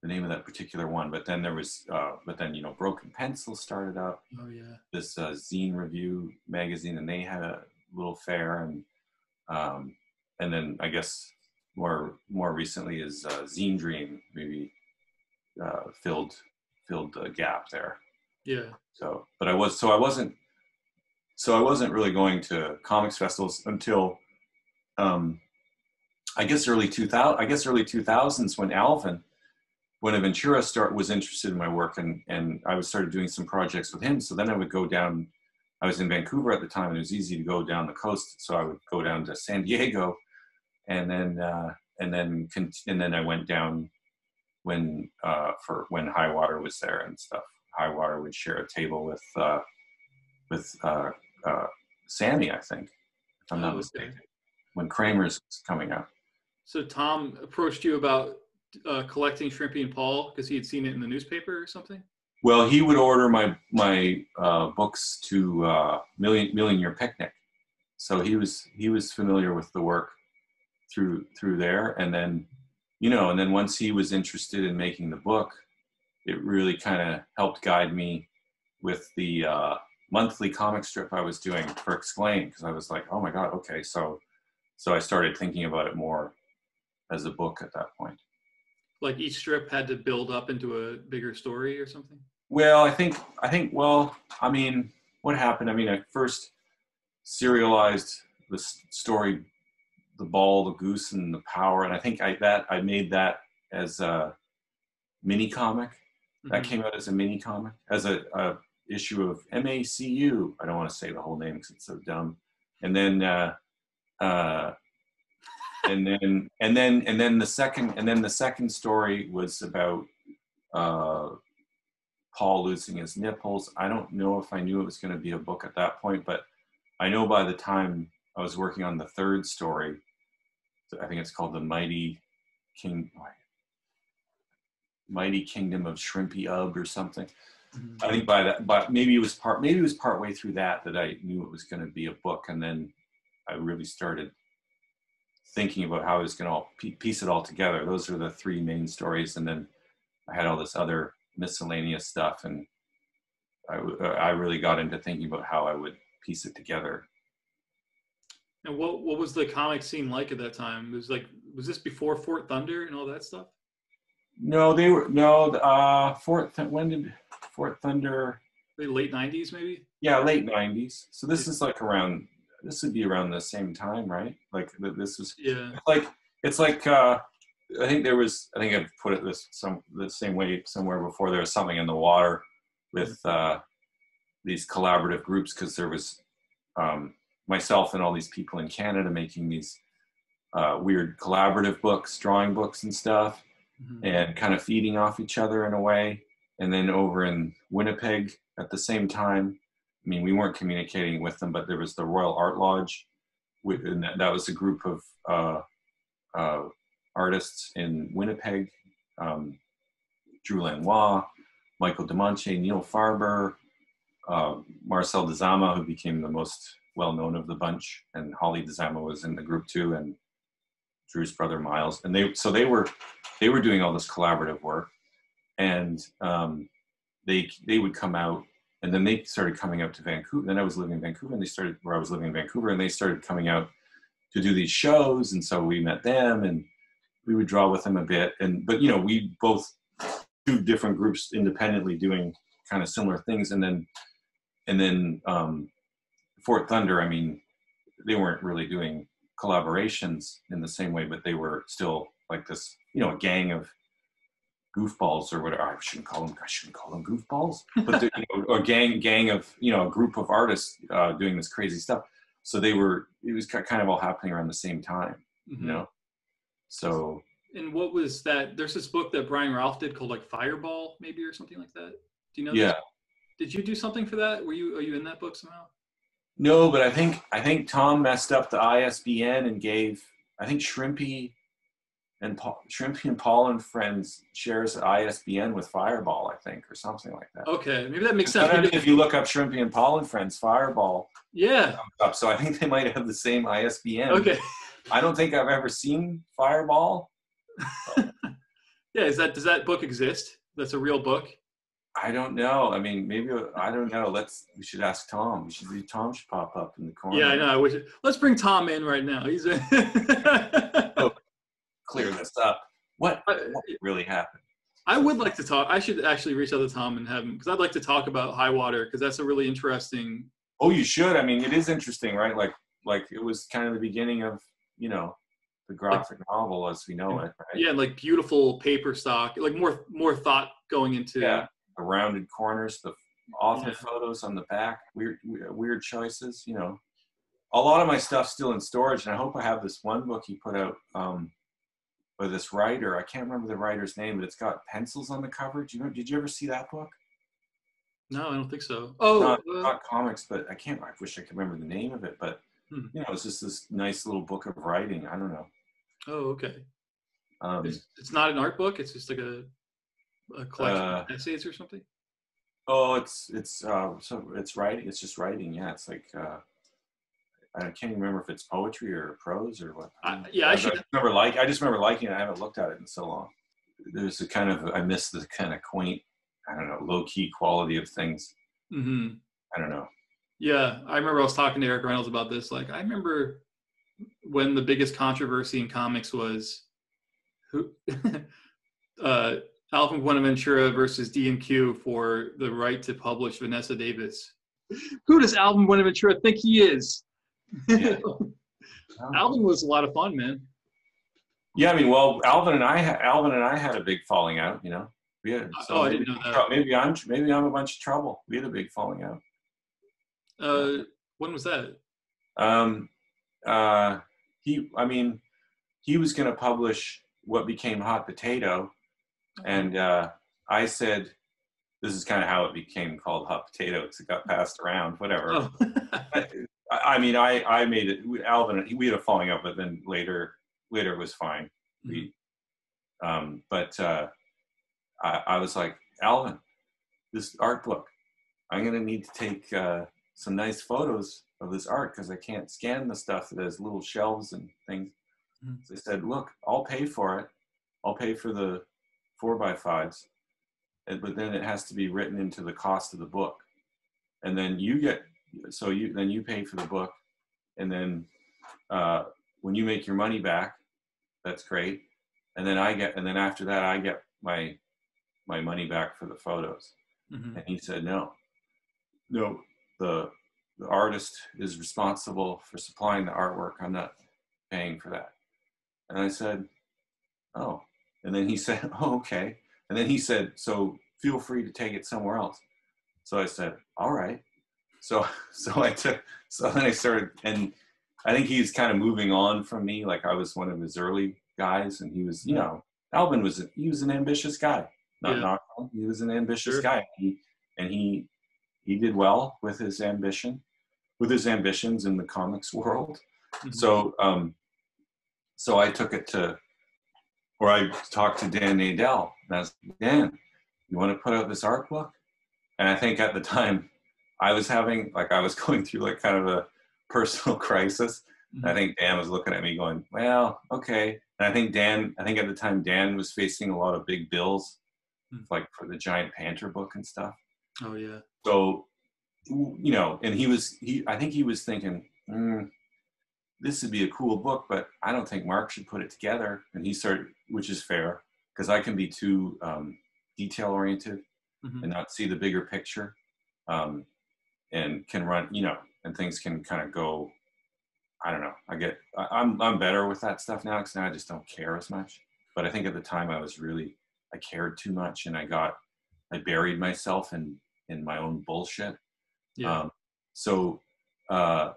Speaker 1: the name of that particular one but then there was uh, but then you know Broken Pencil started up
Speaker 2: Oh yeah.
Speaker 1: this uh, zine review magazine, and they had a little fair, and um, and then I guess more more recently is uh, Zine Dream maybe uh, filled filled the gap there.
Speaker 2: Yeah.
Speaker 1: So, but I was so I wasn't so I wasn't really going to comics festivals until um, I guess early 2000 I guess early 2000s when Alvin Buenaventura start was interested in my work and and I was started doing some projects with him. So then I would go down. I was in Vancouver at the time, and it was easy to go down the coast. So I would go down to San Diego, and then uh, and then and then I went down when uh, for when Highwater was there and stuff. Highwater would share a table with uh, with uh, uh, Sammy, I think, if I'm not
Speaker 2: Oh, okay.
Speaker 1: mistaken, when Kramer's coming out.
Speaker 2: So Tom approached you about uh, collecting Shrimpy and Paul because he had seen it in the newspaper or something.
Speaker 1: Well, he would order my my uh, books to uh, Million Million Year Picnic, so he was he was familiar with the work through through there, and then you know, and then once he was interested in making the book, it really kind of helped guide me with the uh, monthly comic strip I was doing for Exclaim because I was like, oh my god, okay, so so I started thinking about it more as a book at that point.
Speaker 2: Like each strip had to build up into a bigger story or something.
Speaker 1: Well, I think I think well, I mean, what happened? I mean, I first serialized the story, the ball, the goose, and the power, and I think I that I made that as a mini comic. That
Speaker 2: Mhm.
Speaker 1: came out as a mini comic, as a, a issue of MACU. I don't want to say the whole name because it's so dumb. And then, uh, uh, and then, and then, and then the second, and then the second story was about uh, Paul losing his nipples. I don't know if I knew it was going to be a book at that point, but I know by the time I was working on the third story, I think it's called the Mighty King. Mighty Kingdom of Shrimpy Ub or something. I think by that, but maybe it was part, maybe it was part way through that that I knew it was going to be a book, and then I really started thinking about how I was going to piece it all together. Those are the three main stories, and then I had all this other miscellaneous stuff, and I, I really got into thinking about how I would piece it together.
Speaker 2: And what what was the comic scene like at that time? It was like was this before Fort Thunder and all that stuff?
Speaker 1: No, they were no uh, Fort. Th- when did Fort Thunder?
Speaker 2: The late '90s, maybe.
Speaker 1: Yeah, late '90s. So this is like around. This would be around the same time, right? Like this was
Speaker 2: Yeah.
Speaker 1: like it's like uh, I think there was I think I've put it this some the same way somewhere before. There was something in the water with uh, these collaborative groups because there was um, myself and all these people in Canada making these uh, weird collaborative books, drawing books and stuff
Speaker 2: Mhm.
Speaker 1: and kind of feeding off each other in a way. And then over in Winnipeg at the same time, I mean, we weren't communicating with them, but there was the Royal Art Lodge, and that, was a group of uh, uh, artists in Winnipeg. Um, Drue Langlois, Michael Dumontier, Neil Farber, uh, Marcel Dzama, who became the most well-known of the bunch, and Hollie Dzama was in the group too, and Drue's brother Myles, and they so they were they were doing all this collaborative work, and um, they they would come out, and then they started coming out to Vancouver. Then I was living in Vancouver, and they started where I was living in Vancouver, and they started coming out to do these shows, and so we met them, and we would draw with them a bit, and but you know we both two different groups independently doing kind of similar things, and then and then um, Fort Thunder, I mean, they weren't really doing collaborations in the same way, but they were still like this, you know, a gang of goofballs or whatever. I shouldn't call them. I shouldn't call them goofballs, but they're, you know, or gang gang of you know a group of artists uh, doing this crazy stuff. So they were. It was kind of all happening around the same time,
Speaker 2: Mhm.
Speaker 1: you know. So
Speaker 2: And what was that? There's this book that Brian Ralph did called like Fireball, maybe or something like that. Do you know?
Speaker 1: yeah,
Speaker 2: This? Did you do something for that? Were you are you in that book somehow?
Speaker 1: No, but I think I think Tom messed up the ISBN and gave I think Shrimpy and Paul, Shrimpy and Paul and Friends shares ISBN with Fireball, I think, or something like that.
Speaker 2: Okay, maybe that makes sense.
Speaker 1: I mean, if you look up Shrimpy and Paul and Friends, Fireball
Speaker 2: yeah.
Speaker 1: up. So I think they might have the same ISBN.
Speaker 2: Okay.
Speaker 1: I don't think I've ever seen Fireball.
Speaker 2: Yeah. Is that does that book exist? That's a real book.
Speaker 1: I don't know. I mean, maybe I don't know. Let's. We should ask Tom. We should. Tom should pop up in the corner.
Speaker 2: Yeah, I know. I wish. Let's bring Tom in right now. He's a.
Speaker 1: Oh, clear this up. What, what really happened?
Speaker 2: I would like to talk. I should actually reach out to Tom and have him because I'd like to talk about Highwater because that's a really interesting.
Speaker 1: Oh, you should. I mean, it is interesting, right? Like, like it was kind of the beginning of you know the graphic novel as we know it, right?
Speaker 2: Yeah, like beautiful paper stock, like more more thought going into.
Speaker 1: Yeah, rounded corners, the author
Speaker 2: Yeah.
Speaker 1: photos on the back, weird, weird choices. You know, a lot of my stuff's still in storage, and I hope I have this one book he put out um, by this writer. I can't remember the writer's name, but it's got pencils on the cover. Do you know? Did you ever see that book?
Speaker 2: No, I don't think so. Oh,
Speaker 1: not,
Speaker 2: uh,
Speaker 1: not comics, but I can't. I wish I could remember the name of it, but
Speaker 2: Hmm.
Speaker 1: you know, it's just this nice little book of writing. I don't know.
Speaker 2: oh, okay.
Speaker 1: Um,
Speaker 2: It's, it's not an art book. It's just like a a collection
Speaker 1: Uh,
Speaker 2: of essays or something.
Speaker 1: oh, it's it's uh, so it's writing. It's just writing. Yeah, it's like uh, I can't remember if it's poetry or prose or what.
Speaker 2: I- yeah, I should-
Speaker 1: just remember like I just remember liking it. I haven't looked at it in so long. There's a kind of I miss the kind of quaint, I don't know, low key quality of things.
Speaker 2: hmm
Speaker 1: I don't know.
Speaker 2: Yeah, I remember I was talking to Eric Reynolds about this. Like, I remember when the biggest controversy in comics was who, uh, Alvin Buenaventura versus D&Q for the right to publish Vanessa Davis. Who does Alvin Buenaventura think he is?
Speaker 1: Yeah.
Speaker 2: Alvin was a lot of fun, man.
Speaker 1: Yeah, I mean, well, Alvin and I, Alvin and I had a big falling out. You know, we had.
Speaker 2: Oh, I didn't know that.
Speaker 1: Maybe I'm, maybe I'm a bunch of trouble. We had a big falling out.
Speaker 2: Uh, when was that?
Speaker 1: Um, uh, he, I mean, he was going to publish what became Hot Potato, and uh, I said, "This is kind of how it became called Hot Potato because it got passed around, whatever."
Speaker 2: Oh.
Speaker 1: I, I mean, I, I made it. Alvin, we had a falling out, but then later, later it was fine. We, um, but uh, I, I was like, Alvin, this art book, I'm gonna need to take uh, some nice photos of this art because I can't scan the stuff that has little shelves and things.
Speaker 2: Mhm.
Speaker 1: So I said, look, I'll pay for it. I'll pay for the four by fives, but then it has to be written into the cost of the book, and then you get so you then you pay for the book, and then uh, when you make your money back, that's great, and then I get and then after that I get my my money back for the photos.
Speaker 2: Mhm.
Speaker 1: And he said, no, no, the, the artist is responsible for supplying the artwork. I'm not paying for that. And I said, oh. And then he said, oh, okay. And then he said, so feel free to take it somewhere else. So I said, all right. So, so I took, so then I started, and I think he's kind of moving on from me. Like I was one of his early guys and he was, you know, Alvin was, he was an ambitious guy. Not
Speaker 2: Yeah.
Speaker 1: him. He was an ambitious
Speaker 2: Sure.
Speaker 1: guy. He, and he, he did well with his ambition, with his ambitions in the comics world.
Speaker 2: Mhm.
Speaker 1: So, um, so I took it to, or I talked to Dan Nadel, and I was like, Dan, you want to put out this art book? And I think at the time, I was having like I was going through like kind of a personal crisis. And I think Dan was looking at me going, "Well, okay." And I think Dan, I think at the time Dan was facing a lot of big bills,
Speaker 2: Hmm.
Speaker 1: like for the Gary Panter book and stuff
Speaker 2: oh yeah.
Speaker 1: so you know and he was he i think he was thinking mm, this would be a cool book but i don't think marc should put it together and he started which is fair because i can be too um, detail oriented
Speaker 2: Mhm.
Speaker 1: and not see the bigger picture um, and can run you know and things can kind of go i don't know i get I, i'm i'm better with that stuff now because now i just don't care as much but i think at the time i was really i cared too much and i got i buried myself in in my own bullshit
Speaker 2: Yeah.
Speaker 1: um, so, uh,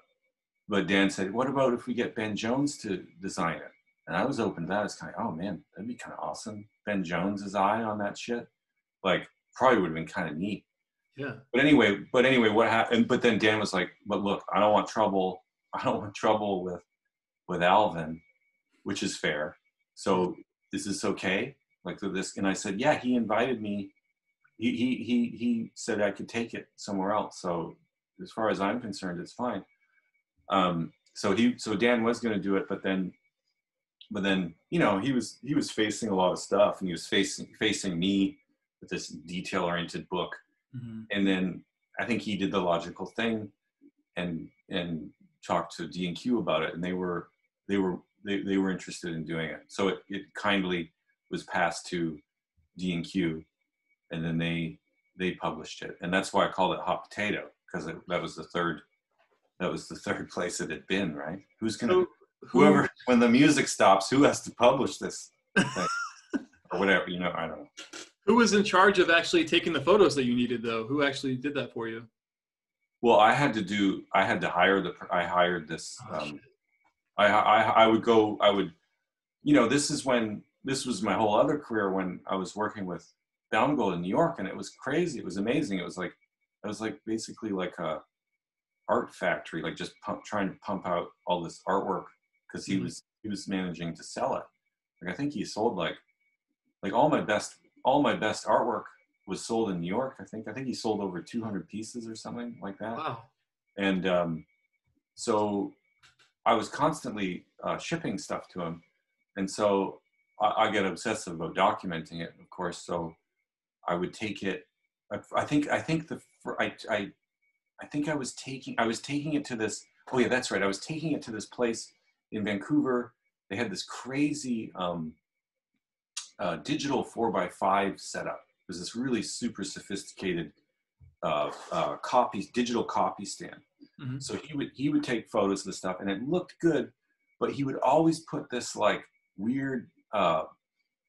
Speaker 1: but Dan said, "What about if we get Ben Jones to design it?" And I was open to that. It's kind of, oh man, that'd be kind of awesome. Ben Jones's eye on that shit, like probably would have been kind of neat.
Speaker 2: yeah.
Speaker 1: But anyway, but anyway, what happened? But then Dan was like, "But look, I don't want trouble. I don't want trouble with with Alvin, which is fair. So is this okay? Like this?" And I said, "Yeah." He invited me. He he he he said I could take it somewhere else. So as far as I'm concerned, it's fine. Um, so he so Dan was going to do it, but then but then you know he was he was facing a lot of stuff, and he was facing facing me with this detail oriented book
Speaker 2: Mhm.
Speaker 1: and then I think he did the logical thing and and talked to D and Q about it, and they were they were they, they were interested in doing it. So it, it kindly was passed to D and Q, and then they they published it, and that's why I called it Hot Potato because that was the third that was the third place it had been. Right? Who's gonna
Speaker 2: So,
Speaker 1: whoever when the music stops, who has to publish this thing? or whatever? You know, I don't know.
Speaker 2: Who was in charge of actually taking the photos that you needed, though? Who actually did that for you?
Speaker 1: Well, I had to do. I had to hire the. I hired this.
Speaker 2: Oh,
Speaker 1: Um. I, I I would go. I would, you know, this is when this was my whole other career when I was working with Baumgold in New York, and it was crazy. It was amazing. It was like it was like basically like a art factory, like just pump, trying to pump out all this artwork because he
Speaker 2: Mhm.
Speaker 1: was he was managing to sell it. Like I think he sold like like all my best all my best artwork was sold in New York. I think I think he sold over 200 pieces or something like that
Speaker 2: Wow.
Speaker 1: and um, so I was constantly uh, shipping stuff to him, and so I, I get obsessive about documenting it, of course. So I would take it. I, I think I think the I, I I think I was taking I was taking it to this. Oh yeah, that's right. I was taking it to this place in Vancouver. They had this crazy um, uh, digital four by five setup. It was this really super sophisticated uh, uh, copy digital copy stand.
Speaker 2: Mhm.
Speaker 1: So he would he would take photos of the stuff, and it looked good, but he would always put this like weird uh,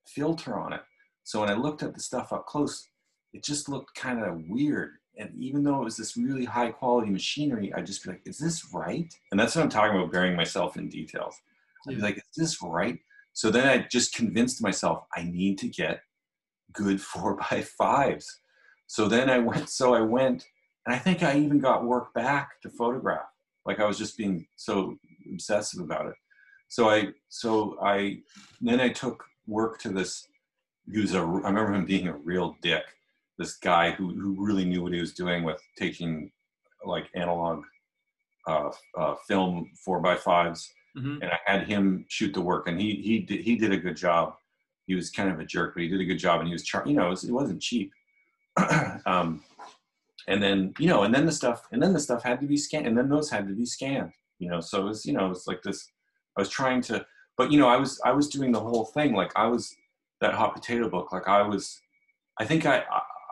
Speaker 1: filter on it. So when I looked at the stuff up close, it just looked kind of weird. And even though it was this really high quality machinery, I'd just be like, "Is this right?" And that's what I'm talking about, burying myself in details. I'd be like, "Is this right?" So then I just convinced myself I need to get good four by fives. So then I went. So I went, and I think I even got work back to photograph. Like I was just being so obsessive about it. So I, so I, then I took work to this. He was a. I remember him being a real dick. This guy who who really knew what he was doing with taking like analog uh, uh, film four by fives
Speaker 2: Mhm.
Speaker 1: and I had him shoot the work, and he he did he did a good job. He was kind of a jerk, but he did a good job, and he was char- you know it, was, it wasn't cheap. um, and then you know, and then the stuff, and then the stuff had to be scanned, and then those had to be scanned. You know, so it was you know it's like this. I was trying to, but you know, I was I was doing the whole thing like I was that hot potato book. Like I was, I think I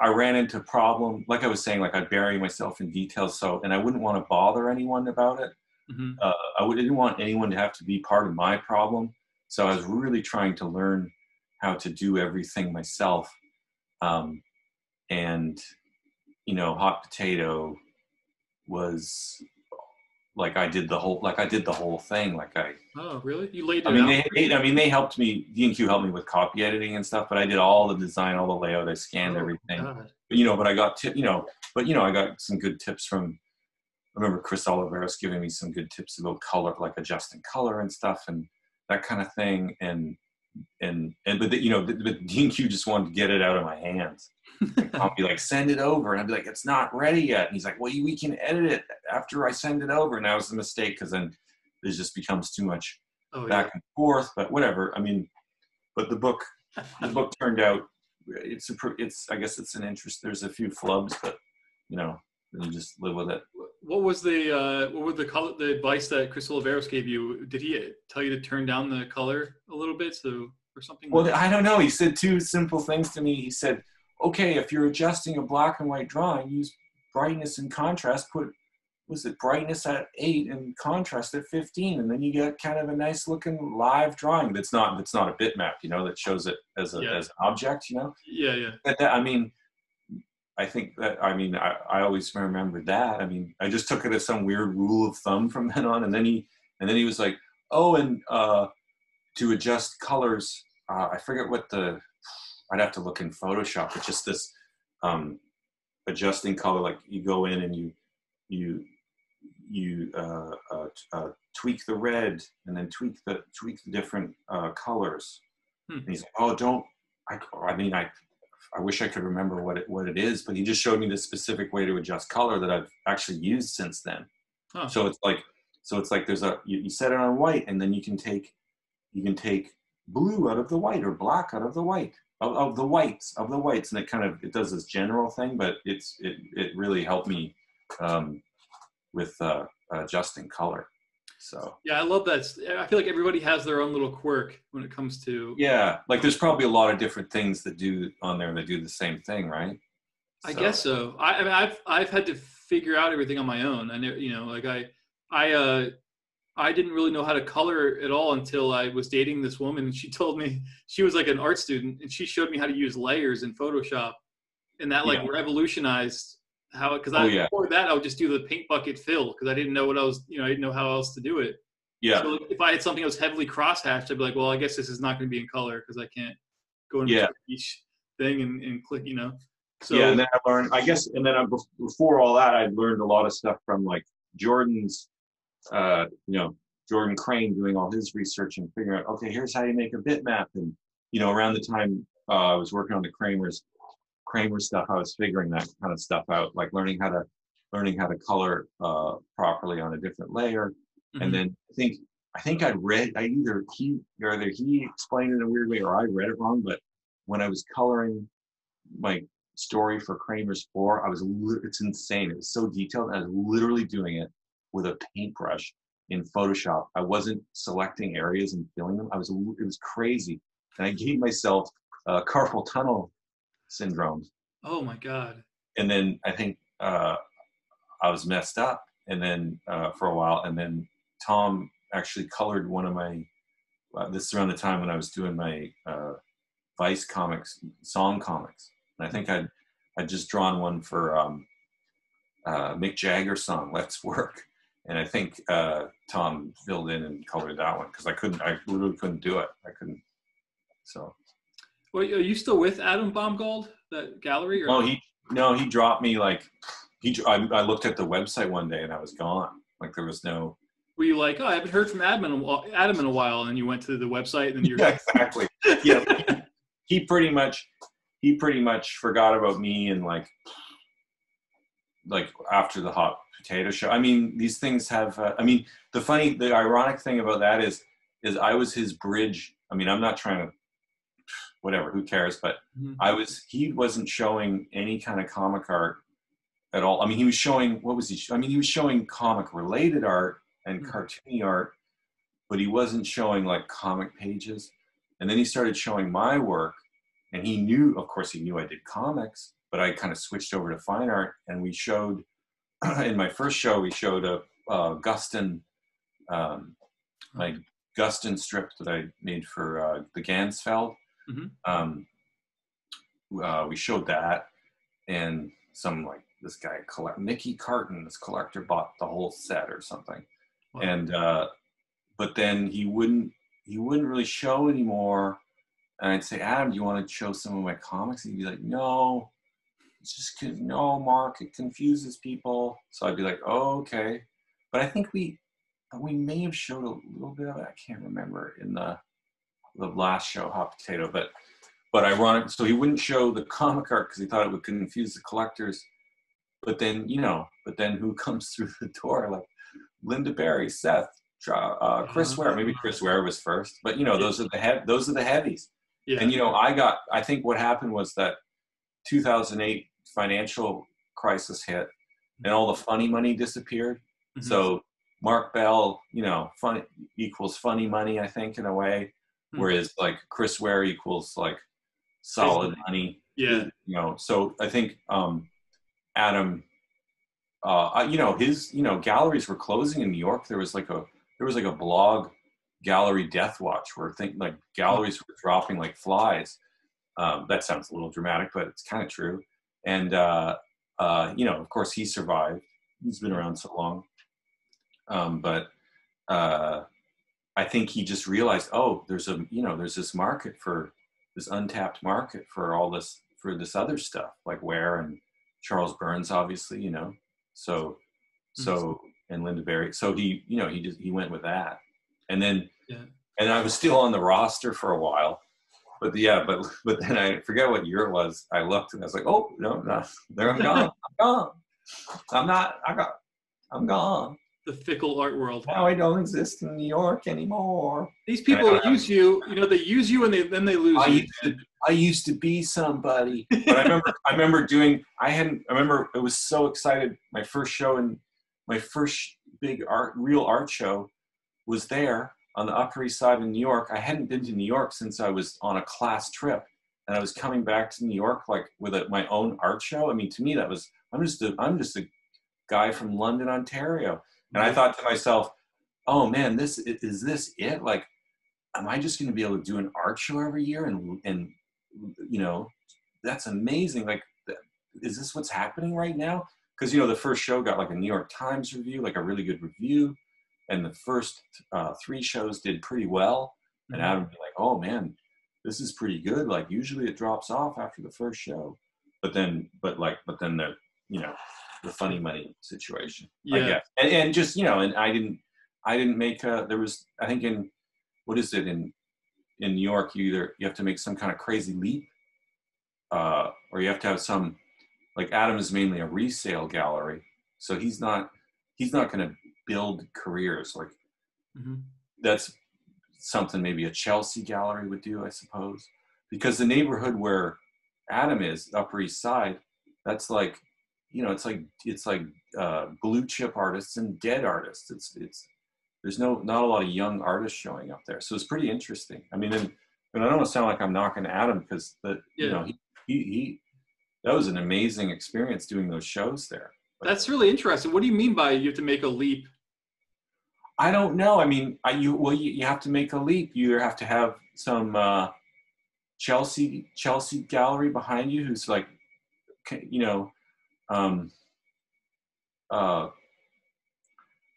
Speaker 1: I, ran into problem. Like I was saying, like I bury myself in details. So and I wouldn't want to bother anyone about it
Speaker 2: Mhm.
Speaker 1: uh, I didn't want anyone to have to be part of my problem. So I was really trying to learn how to do everything myself. Um, and, you know, hot potato was like I did the whole, like I did the whole thing. Like I,
Speaker 2: Oh, really? You laid it
Speaker 1: I mean, they, they, I mean, they helped me, D and Q helped me with copy editing and stuff, but I did all the design, all the layout, I scanned
Speaker 2: Oh,
Speaker 1: everything
Speaker 2: God.
Speaker 1: but, you know, but I got tip, you know, but you know, I got some good tips from. I remember Chris Oliveros giving me some good tips about color, like adjusting color and stuff, and that kind of thing. And and and but the, you know, but D and Q just wanted to get it out of my hands. I'll be like, send it over, and I'd be like, it's not ready yet. And he's like, well, we can edit it after I send it over. And that was the mistake because then it just becomes too much
Speaker 2: Oh,
Speaker 1: back and forth. But whatever. I mean, but the book the book turned out it's a it's i guess it's an interest there's a few flubs but you know you just live with it
Speaker 2: What was the uh, what was the color the advice that Chris Oliveros gave you? Did he tell you to turn down the color a little bit so or something?
Speaker 1: well i don't know he said two simple things to me he said okay if you're adjusting a black and white drawing use brightness and contrast put was it brightness at 8 and contrast at 15 and then you get kind of a nice looking live drawing that's not that's not a bitmap you know that shows it as a
Speaker 2: Yeah.
Speaker 1: as an object you know
Speaker 2: yeah, yeah.
Speaker 1: that, that, I mean, I think that I mean I, I always remember that. I mean, I just took it as some weird rule of thumb from then on, and then he and then he was like, oh, and uh, to adjust colors, uh, I forget what the I'd have to look in Photoshop, but just this um, adjusting color, like you go in and you you you uh, uh, uh, tweak the red and then tweak the tweak the different uh, colors.
Speaker 2: Hmm.
Speaker 1: And he's like, oh, don't. I, I mean, I I wish I could remember what it what it is, but he just showed me the specific way to adjust color that I've actually used since then.
Speaker 2: Huh.
Speaker 1: So it's like so it's like there's a you, you set it on white and then you can take you can take blue out of the white or black out of the white of, of the whites of the whites and it kind of it does this general thing, but it's it it really helped me um, with uh, adjusting color. So
Speaker 2: Yeah, I love that. I feel like everybody has their own little quirk when it comes to.
Speaker 1: yeah, like there's probably a lot of different things that do on there that do the same thing, right?
Speaker 2: I guess so. I, I mean, I've I've had to figure out everything on my own. I know, you know, like I, I, uh, I didn't really know how to color at all until I was dating this woman, and she told me she was like an art student, and she showed me how to use layers in Photoshop, and that like
Speaker 1: Yeah.
Speaker 2: revolutionized how because I
Speaker 1: Oh, yeah.
Speaker 2: before that I would just do the paint bucket fill because I didn't know what I was, you know, I didn't know how else to do it.
Speaker 1: Yeah,
Speaker 2: So if I had something that was heavily crosshatched, I'd be like, well, I guess this is not going to be in color because I can't go into
Speaker 1: Yeah.
Speaker 2: each thing and, and click, you know. So
Speaker 3: yeah, and then I learned. I guess, and then I, before all that, I learned a lot of stuff from like Jordan's, uh, you know, Jordan Crane doing all his research and figuring out, okay, here's how you make a bitmap. And you know, around the time uh, I was working on the Kramer's Kramer stuff, I was figuring that kind of stuff out, like learning how to learning how to color uh, properly on a different layer.
Speaker 2: Mhm.
Speaker 3: And then I think I think I read I either he or either he explained it in a weird way or I read it wrong. But when I was coloring my story for Kramer's Four, I was it's insane. It was so detailed. I was literally doing it with a paintbrush in Photoshop. I wasn't selecting areas and filling them. I was it was crazy, and I gave myself uh, carpal tunnel syndrome.
Speaker 2: oh my god.
Speaker 1: and then I think uh, I was messed up, and then uh, for a while, and then Tom actually colored one of my. Uh, this is around the time when I was doing my uh, Vice comics, song comics, and I think I'd I'd just drawn one for um, uh, Mick Jagger song "Let's Work," and I think uh, Tom filled in and colored that one because I couldn't, I literally couldn't do it. I couldn't. So
Speaker 2: Well, are you still with Adam Baumgold, that gallery? Or
Speaker 1: No, he no, he dropped me like he. I, I looked at the website one day and I was gone. Like there was no.
Speaker 2: were you like, oh, I haven't heard from Adam in a while, Adam in a while, and then you went to the website, and then you're
Speaker 1: Yeah, exactly. yeah, he pretty much he pretty much forgot about me and like like after the hot potato show. I mean, these things have. Uh, I mean, the funny, the ironic thing about that is is I was his bridge. I mean, I'm not trying to. Whatever, who cares? But
Speaker 2: Mhm.
Speaker 1: I was. He wasn't showing any kind of comic art at all. I mean, he was showing what was he? sh- I mean, he was showing comic related art and
Speaker 2: Mhm.
Speaker 1: cartoony art, but he wasn't showing like comic pages. And then he started showing my work, and he knew, of course, he knew I did comics, but I kind of switched over to fine art, and we showed in my first show we showed a, uh Gustin, um, my Gustin strip that I made for uh, the Ganzfeld.
Speaker 2: Mhm.
Speaker 1: Um, uh, we showed that, and some like this guy collect Mickey Carton, this collector bought the whole set or something,
Speaker 2: Wow.
Speaker 1: and uh, but then he wouldn't he wouldn't really show anymore. And I'd say, Adam, do you want to show some of my comics? And he'd be like, No, it's just no, Marc, it confuses people. So I'd be like, Oh, okay. But I think we we may have showed a little bit of it. I can't remember in the the last show, Hot Potato, but but ironic. So he wouldn't show the comic art because he thought it would confuse the collectors. But then you know, but then who comes through the door? Like Lynda Barry, Seth, uh, Chris Ware. Maybe Chris Ware was first, but you know, those are the head. Those are the heavies.
Speaker 2: yeah.
Speaker 1: And you know, I got. I think what happened was that 2008 financial crisis hit, and all the funny money disappeared.
Speaker 2: Mhm.
Speaker 1: So Marc Bell, you know, fun equals funny money, I think, in a way.
Speaker 2: Hmm.
Speaker 1: Whereas like Chris Ware equals like solid
Speaker 2: money. yeah,
Speaker 1: You know, so I think um, Adam, uh, you know, his you know galleries were closing in New York. There was like a there was like a blog gallery death watch where think like galleries were dropping like flies. Um, that sounds a little dramatic, but it's kind of true. And uh, uh, you know, of course, he survived. He's been around so long. Um, but uh, I think he just realized, oh, there's a you know, there's this market for this untapped market for all this for this other stuff like Ware and Charles Burns, obviously, you know. So, mm-hmm. so and Lynda Barry. So he, you know, he just he went with that, and then
Speaker 2: Yeah.
Speaker 1: and I was still on the roster for a while, but yeah, but but then I forget what year it was. I looked and I was like, oh no, no, there I'm gone, I'm gone. I'm not. I got. I'm gone.
Speaker 2: The fickle art world.
Speaker 1: Now I don't exist in New York anymore.
Speaker 2: These people
Speaker 1: I- I-
Speaker 2: use you. You know, they use you and they then they lose
Speaker 1: I
Speaker 2: you.
Speaker 1: used to, I used to be somebody. But I remember, I remember doing. I hadn't. I remember I was so excited. My first show and my first big art, real art show was there on the Upper East Side in New York. I hadn't been to New York since I was on a class trip, and I was coming back to New York like with a, my own art show. I mean, to me, that was I'm just a, I'm just a guy from London, Ontario, and I thought to myself, oh man, this is this it? Like, am I just going to be able to do an art show every year? And and you know, that's amazing. Like, is this what's happening right now? Because you know, the first show got like a New York Times review, like a really good review, and the first uh, three shows did pretty well. And
Speaker 2: Mhm.
Speaker 1: Adam would be like, oh man, this is pretty good. Like usually it drops off after the first show, but then, but like, but then the you know, the funny money situation. I
Speaker 2: Yeah.
Speaker 1: guess. And, and just you know, and I didn't, I didn't make. A, there was, I think in, what is it in, in New York? You either you have to make some kind of crazy leap, uh, or you have to have some, like Adam is mainly a resale gallery, so he's not, he's not going to build careers like
Speaker 2: Mhm.
Speaker 1: that's something maybe a Chelsea gallery would do, I suppose, because the neighborhood where Adam is, Upper East Side, that's like, you know, it's like it's like uh, blue chip artists and dead artists. It's it's there's no not a lot of young artists showing up there, so it's pretty interesting. I mean, and, and I don't want to sound like I'm knocking Adam because the you know he, he he that was an amazing experience doing those shows there. But-
Speaker 2: That's really interesting. What do you mean by you have to make a leap?
Speaker 1: I don't know. I mean, I, you well, you, you have to make a leap. You either have to have some uh, Chelsea Chelsea gallery behind you, who's like, you know, um, uh,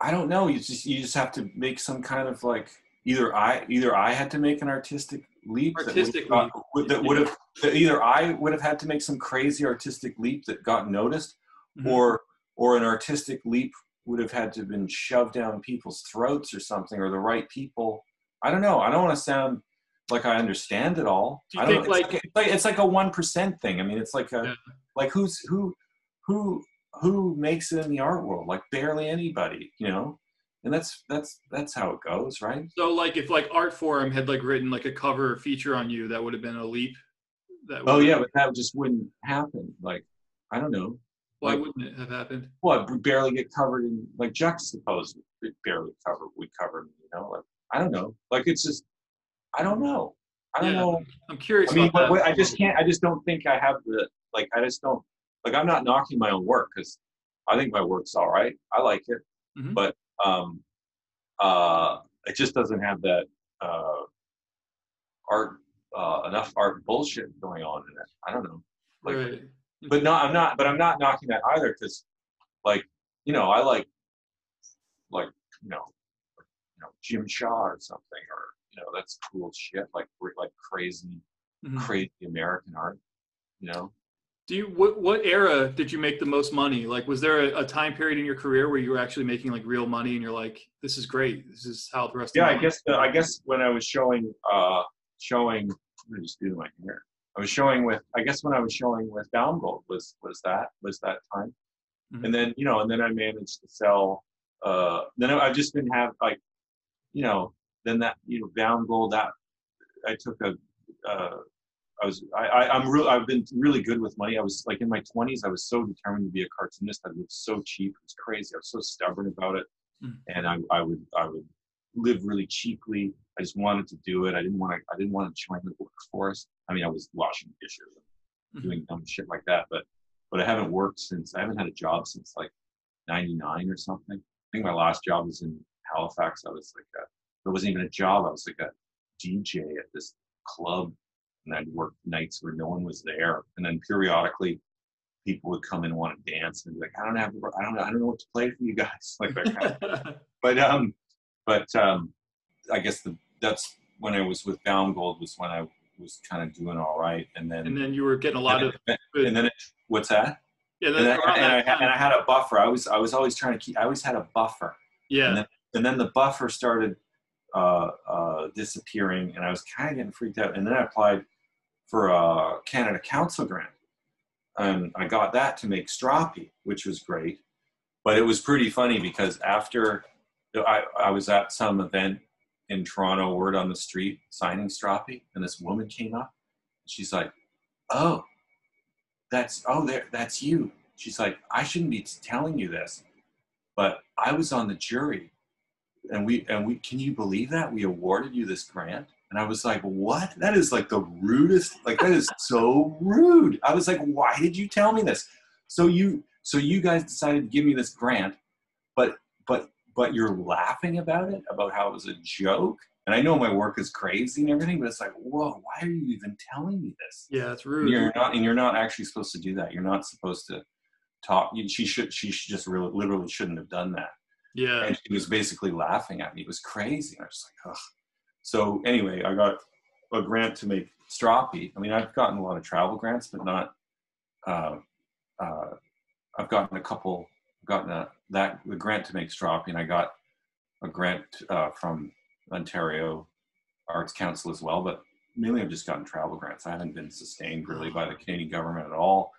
Speaker 1: I don't know. You just you just have to make some kind of like either I either I had to make an artistic leap
Speaker 2: Artistic
Speaker 1: would- that would have that either I would have had to make some crazy artistic leap that got noticed,
Speaker 2: Mhm.
Speaker 1: or or an artistic leap would have had to have been shoved down people's throats or something or the right people i don't know i don't want to sound like i understand it all
Speaker 2: Do you
Speaker 1: I don't
Speaker 2: think.
Speaker 1: It's
Speaker 2: like-
Speaker 1: it's like it's like a one percent thing i mean it's like a
Speaker 2: Yeah.
Speaker 1: like who's who who who makes it in the art world like barely anybody you know and that's that's that's how it goes right
Speaker 2: So like if like Artforum had like written like a cover feature on you, that would have been a leap. That
Speaker 1: oh yeah but that just wouldn't happen like i don't know
Speaker 2: Why
Speaker 1: like-
Speaker 2: wouldn't it have happened?
Speaker 1: well, we barely get covered in like Juxtapoz. We barely cover. We cover. You know, like I don't know. Like it's just I don't know. I don't
Speaker 2: Yeah,
Speaker 1: know.
Speaker 2: I'm curious
Speaker 1: I mean,
Speaker 2: that.
Speaker 1: what- I just can't. I just don't think I have the like. I just don't like. I'm not knocking my own work because I think my work's all right. I like it,
Speaker 2: Mhm.
Speaker 1: but um, uh, it just doesn't have that uh, art uh, enough art bullshit going on in it. I don't know. Like,
Speaker 2: right.
Speaker 1: but no, I'm not. But I'm not knocking that either because, like, you know, I like, like, you know, you know, Jim Shaw or something, or you know, that's cool shit. Like, like crazy,
Speaker 2: Mhm.
Speaker 1: crazy American art. You know,
Speaker 2: Do you what what era did you make the most money? Like was there a, a time period in your career where you were actually making like real money and you're like, this is great. This is how the rest
Speaker 1: yeah.
Speaker 2: of
Speaker 1: I guess. I guess when I was showing, uh, showing, I'm gonna just do my hair. I was showing with. I guess when I was showing with Baumgold was was that was that time.
Speaker 2: Mhm.
Speaker 1: and then you know and then i managed to sell uh then i've just been have like you know then that you know Baumgold that i took a uh i was i, I i'm real i've been really good with money i was like in my 20s i was so determined to be a cartoonist i lived so cheap it was crazy i was so stubborn about it
Speaker 2: Mhm.
Speaker 1: and i i would i would live really cheaply i just wanted to do it i didn't want to i didn't want to join the workforce i mean i was washing dishes and
Speaker 2: Mhm.
Speaker 1: doing dumb shit like that but but I haven't worked since I haven't had a job since like '99 or something. I think my last job was in Halifax. I was like a, it wasn't even a job. I was like a DJ at this club, and I'd work nights where no one was there. And then periodically, people would come in and want to dance and be like, I don't have, I don't, I don't know what to play for you guys. Like that kind of but um but um i guess the that's when i was with Baumgold was when i was kind of doing all right and then
Speaker 2: and then you were getting a lot of
Speaker 1: and,
Speaker 2: good-
Speaker 1: and then it, what's that
Speaker 2: yeah,
Speaker 1: and,
Speaker 2: then
Speaker 1: I, and, I, and I had a buffer i was i was always trying to keep i always had a buffer
Speaker 2: yeah.
Speaker 1: and then, and then the buffer started uh, uh, disappearing and i was kind of getting freaked out and then i applied for a canada council grant and i got that to make stroppy which was great but it was pretty funny because after I, I was at some event in Toronto, word on the street, signing Stroppy, and this woman came up. She's like, "Oh, that's oh, there, that's you." She's like, "I shouldn't be telling you this, but I was on the jury and we and we can you believe that? We awarded you this grant. And i was like what? That is like the rudest like that is so rude. I was like why did you tell me this? So you so you guys decided to give me this grant but but but you're laughing about it about how it was a joke? And i know my work is crazy and everything but it's like whoa why are you even telling me this?
Speaker 2: Yeah, it's
Speaker 1: and
Speaker 2: rude.
Speaker 1: you're not and you're not actually supposed to do that. You're not supposed to talk. She should she should just really literally shouldn't have done that
Speaker 2: Yeah.
Speaker 1: and she was basically laughing at me. It was crazy. I was like, ugh. So anyway, I got a grant to make Stroppy. I mean, I've gotten a lot of travel grants, but not. Uh, uh, I've gotten a couple. Gotten a that the grant to make Stroppy, and I got a grant uh, from Ontario Arts Council as well. But mainly, I've just gotten travel grants. I haven't been sustained really by the Canadian government at all.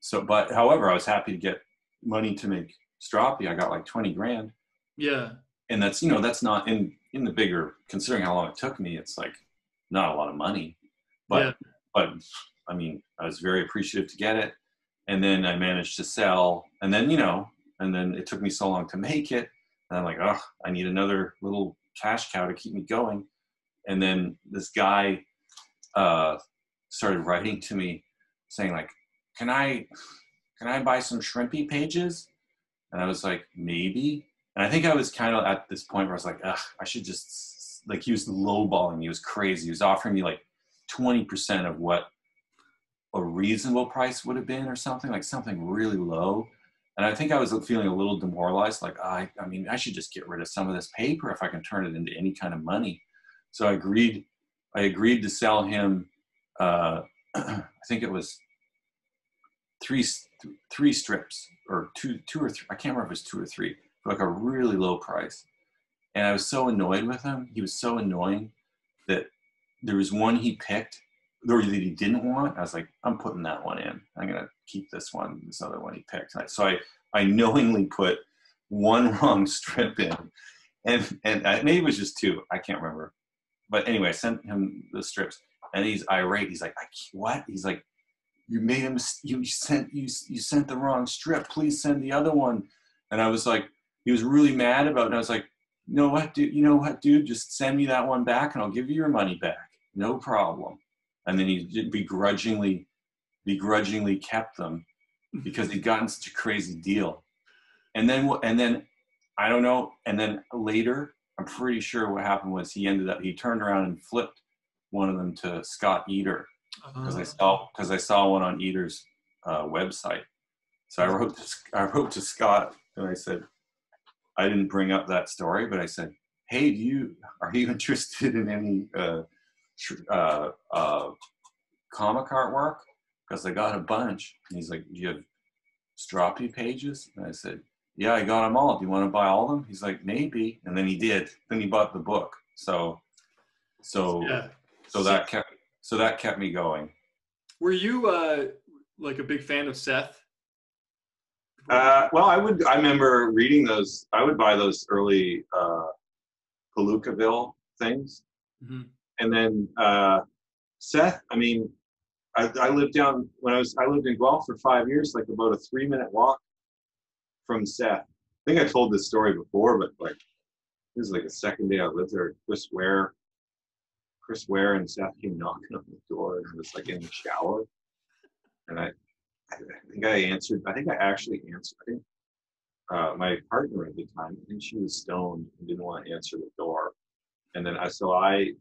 Speaker 1: So, but however, I was happy to get money to make Stroppy. I got like twenty grand
Speaker 2: Yeah.
Speaker 1: and that's you know that's not in in the bigger considering how long it took me it's like not a lot of money. But
Speaker 2: Yeah.
Speaker 1: but i mean i was very appreciative to get it. And then i managed to sell. And then you know and then it took me so long to make it and i'm like oh i need another little cash cow to keep me going. And then this guy uh started writing to me saying like can i can i buy some shrimpy pages? And i was like maybe and I think I was kind of at this point where I was like, ugh, I should just like he was lowballing me. He was crazy. He was offering me like 20% of what a reasonable price would have been or something, like something really low. And I think I was feeling a little demoralized, like, I, I mean, I should just get rid of some of this paper if I can turn it into any kind of money. So I agreed, I agreed to sell him, uh, I think it was three, three strips or two, two or three, I can't remember if it was two or three like a really low price. And I was so annoyed with him. He was so annoying that there was one he picked or that he didn't want. I was like, I'm putting that one in. I'm gonna keep this one, this other one he picked. I, so I, I knowingly put one wrong strip in, and and I, maybe it was just two. I can't remember. But anyway, I sent him the strips, and he's irate. He's like, what? He's like, you made him. you sent you you sent the wrong strip. Please send the other one. And I was like, he was really mad about it. And I was like, you know what, dude? You know what, dude? Just send me that one back, and I'll give you your money back. No problem. And then he begrudgingly, begrudgingly kept them because he'd gotten such a crazy deal. And then, and then, I don't know. And then later, I'm pretty sure what happened was he ended up he turned around and flipped one of them to Scott Eder because I
Speaker 2: Uh,
Speaker 1: saw because I saw one on Eder's uh, website. So I wrote to, I wrote to Scott and I said I didn't bring up that story, but I said, "Hey, do you are you interested in any uh, uh, uh, comic artwork? Because I got a bunch." And he's like, "Do you have Stroppy pages?" And I said, "Yeah, I got them all. Do you want to buy all of them?" He's like, "Maybe." And then he did. Then he bought the book. So, so
Speaker 2: yeah.
Speaker 1: so that kept so that kept me going.
Speaker 2: Were you uh like a big fan of Seth?
Speaker 3: Uh, well, I would. I remember reading those. I would buy those early uh, Palookaville things,
Speaker 2: Mhm.
Speaker 3: and then uh, Seth. I mean, I, I lived down when I was. I lived in Guelph for five years, like about a three-minute walk from Seth. I think I told this story before, but like this is like the second day I lived there. Chris Ware, Chris Ware, and Seth came knocking on the door, and was like in the shower, and I I think I answered. I think I actually answered. I think uh, my partner at the time. I think she was stoned and didn't want to answer the door. And then I so I,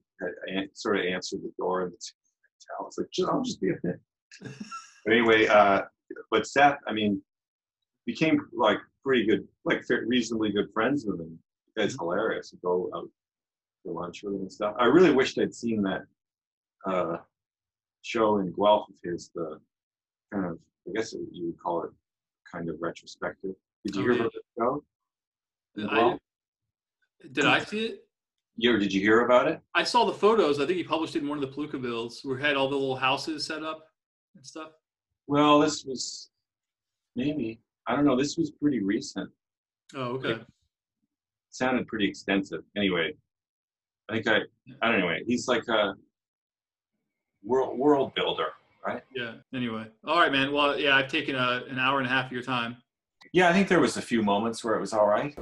Speaker 3: sort of answered the door and I was like, "Just- I'll just be a bit. but anyway, uh, but Seth, I mean, became like pretty good, like reasonably good friends with him. The guy's hilarious. We go out to lunch with him and stuff. I really wished I'd seen that uh, show in Guelph of his, the kind of, I guess you would call it kind of retrospective. Did you
Speaker 2: Oh,
Speaker 3: hear
Speaker 2: yeah.
Speaker 3: about the show? in
Speaker 2: I, did I see it?
Speaker 3: You, did you hear about it?
Speaker 2: I saw the photos. I think he published it in one of the Palookaville's where it had all the little houses set up and stuff.
Speaker 3: Well, this was maybe I don't know. This was pretty recent.
Speaker 2: Oh, okay.
Speaker 3: sounded pretty extensive. Anyway, I think I I don't know. Anyway, he's like a world world builder, right?
Speaker 2: Yeah. Anyway. All right, man. Well, yeah, I've taken a, an hour and a half of your time.
Speaker 1: Yeah, I think there was a few moments where it was all right.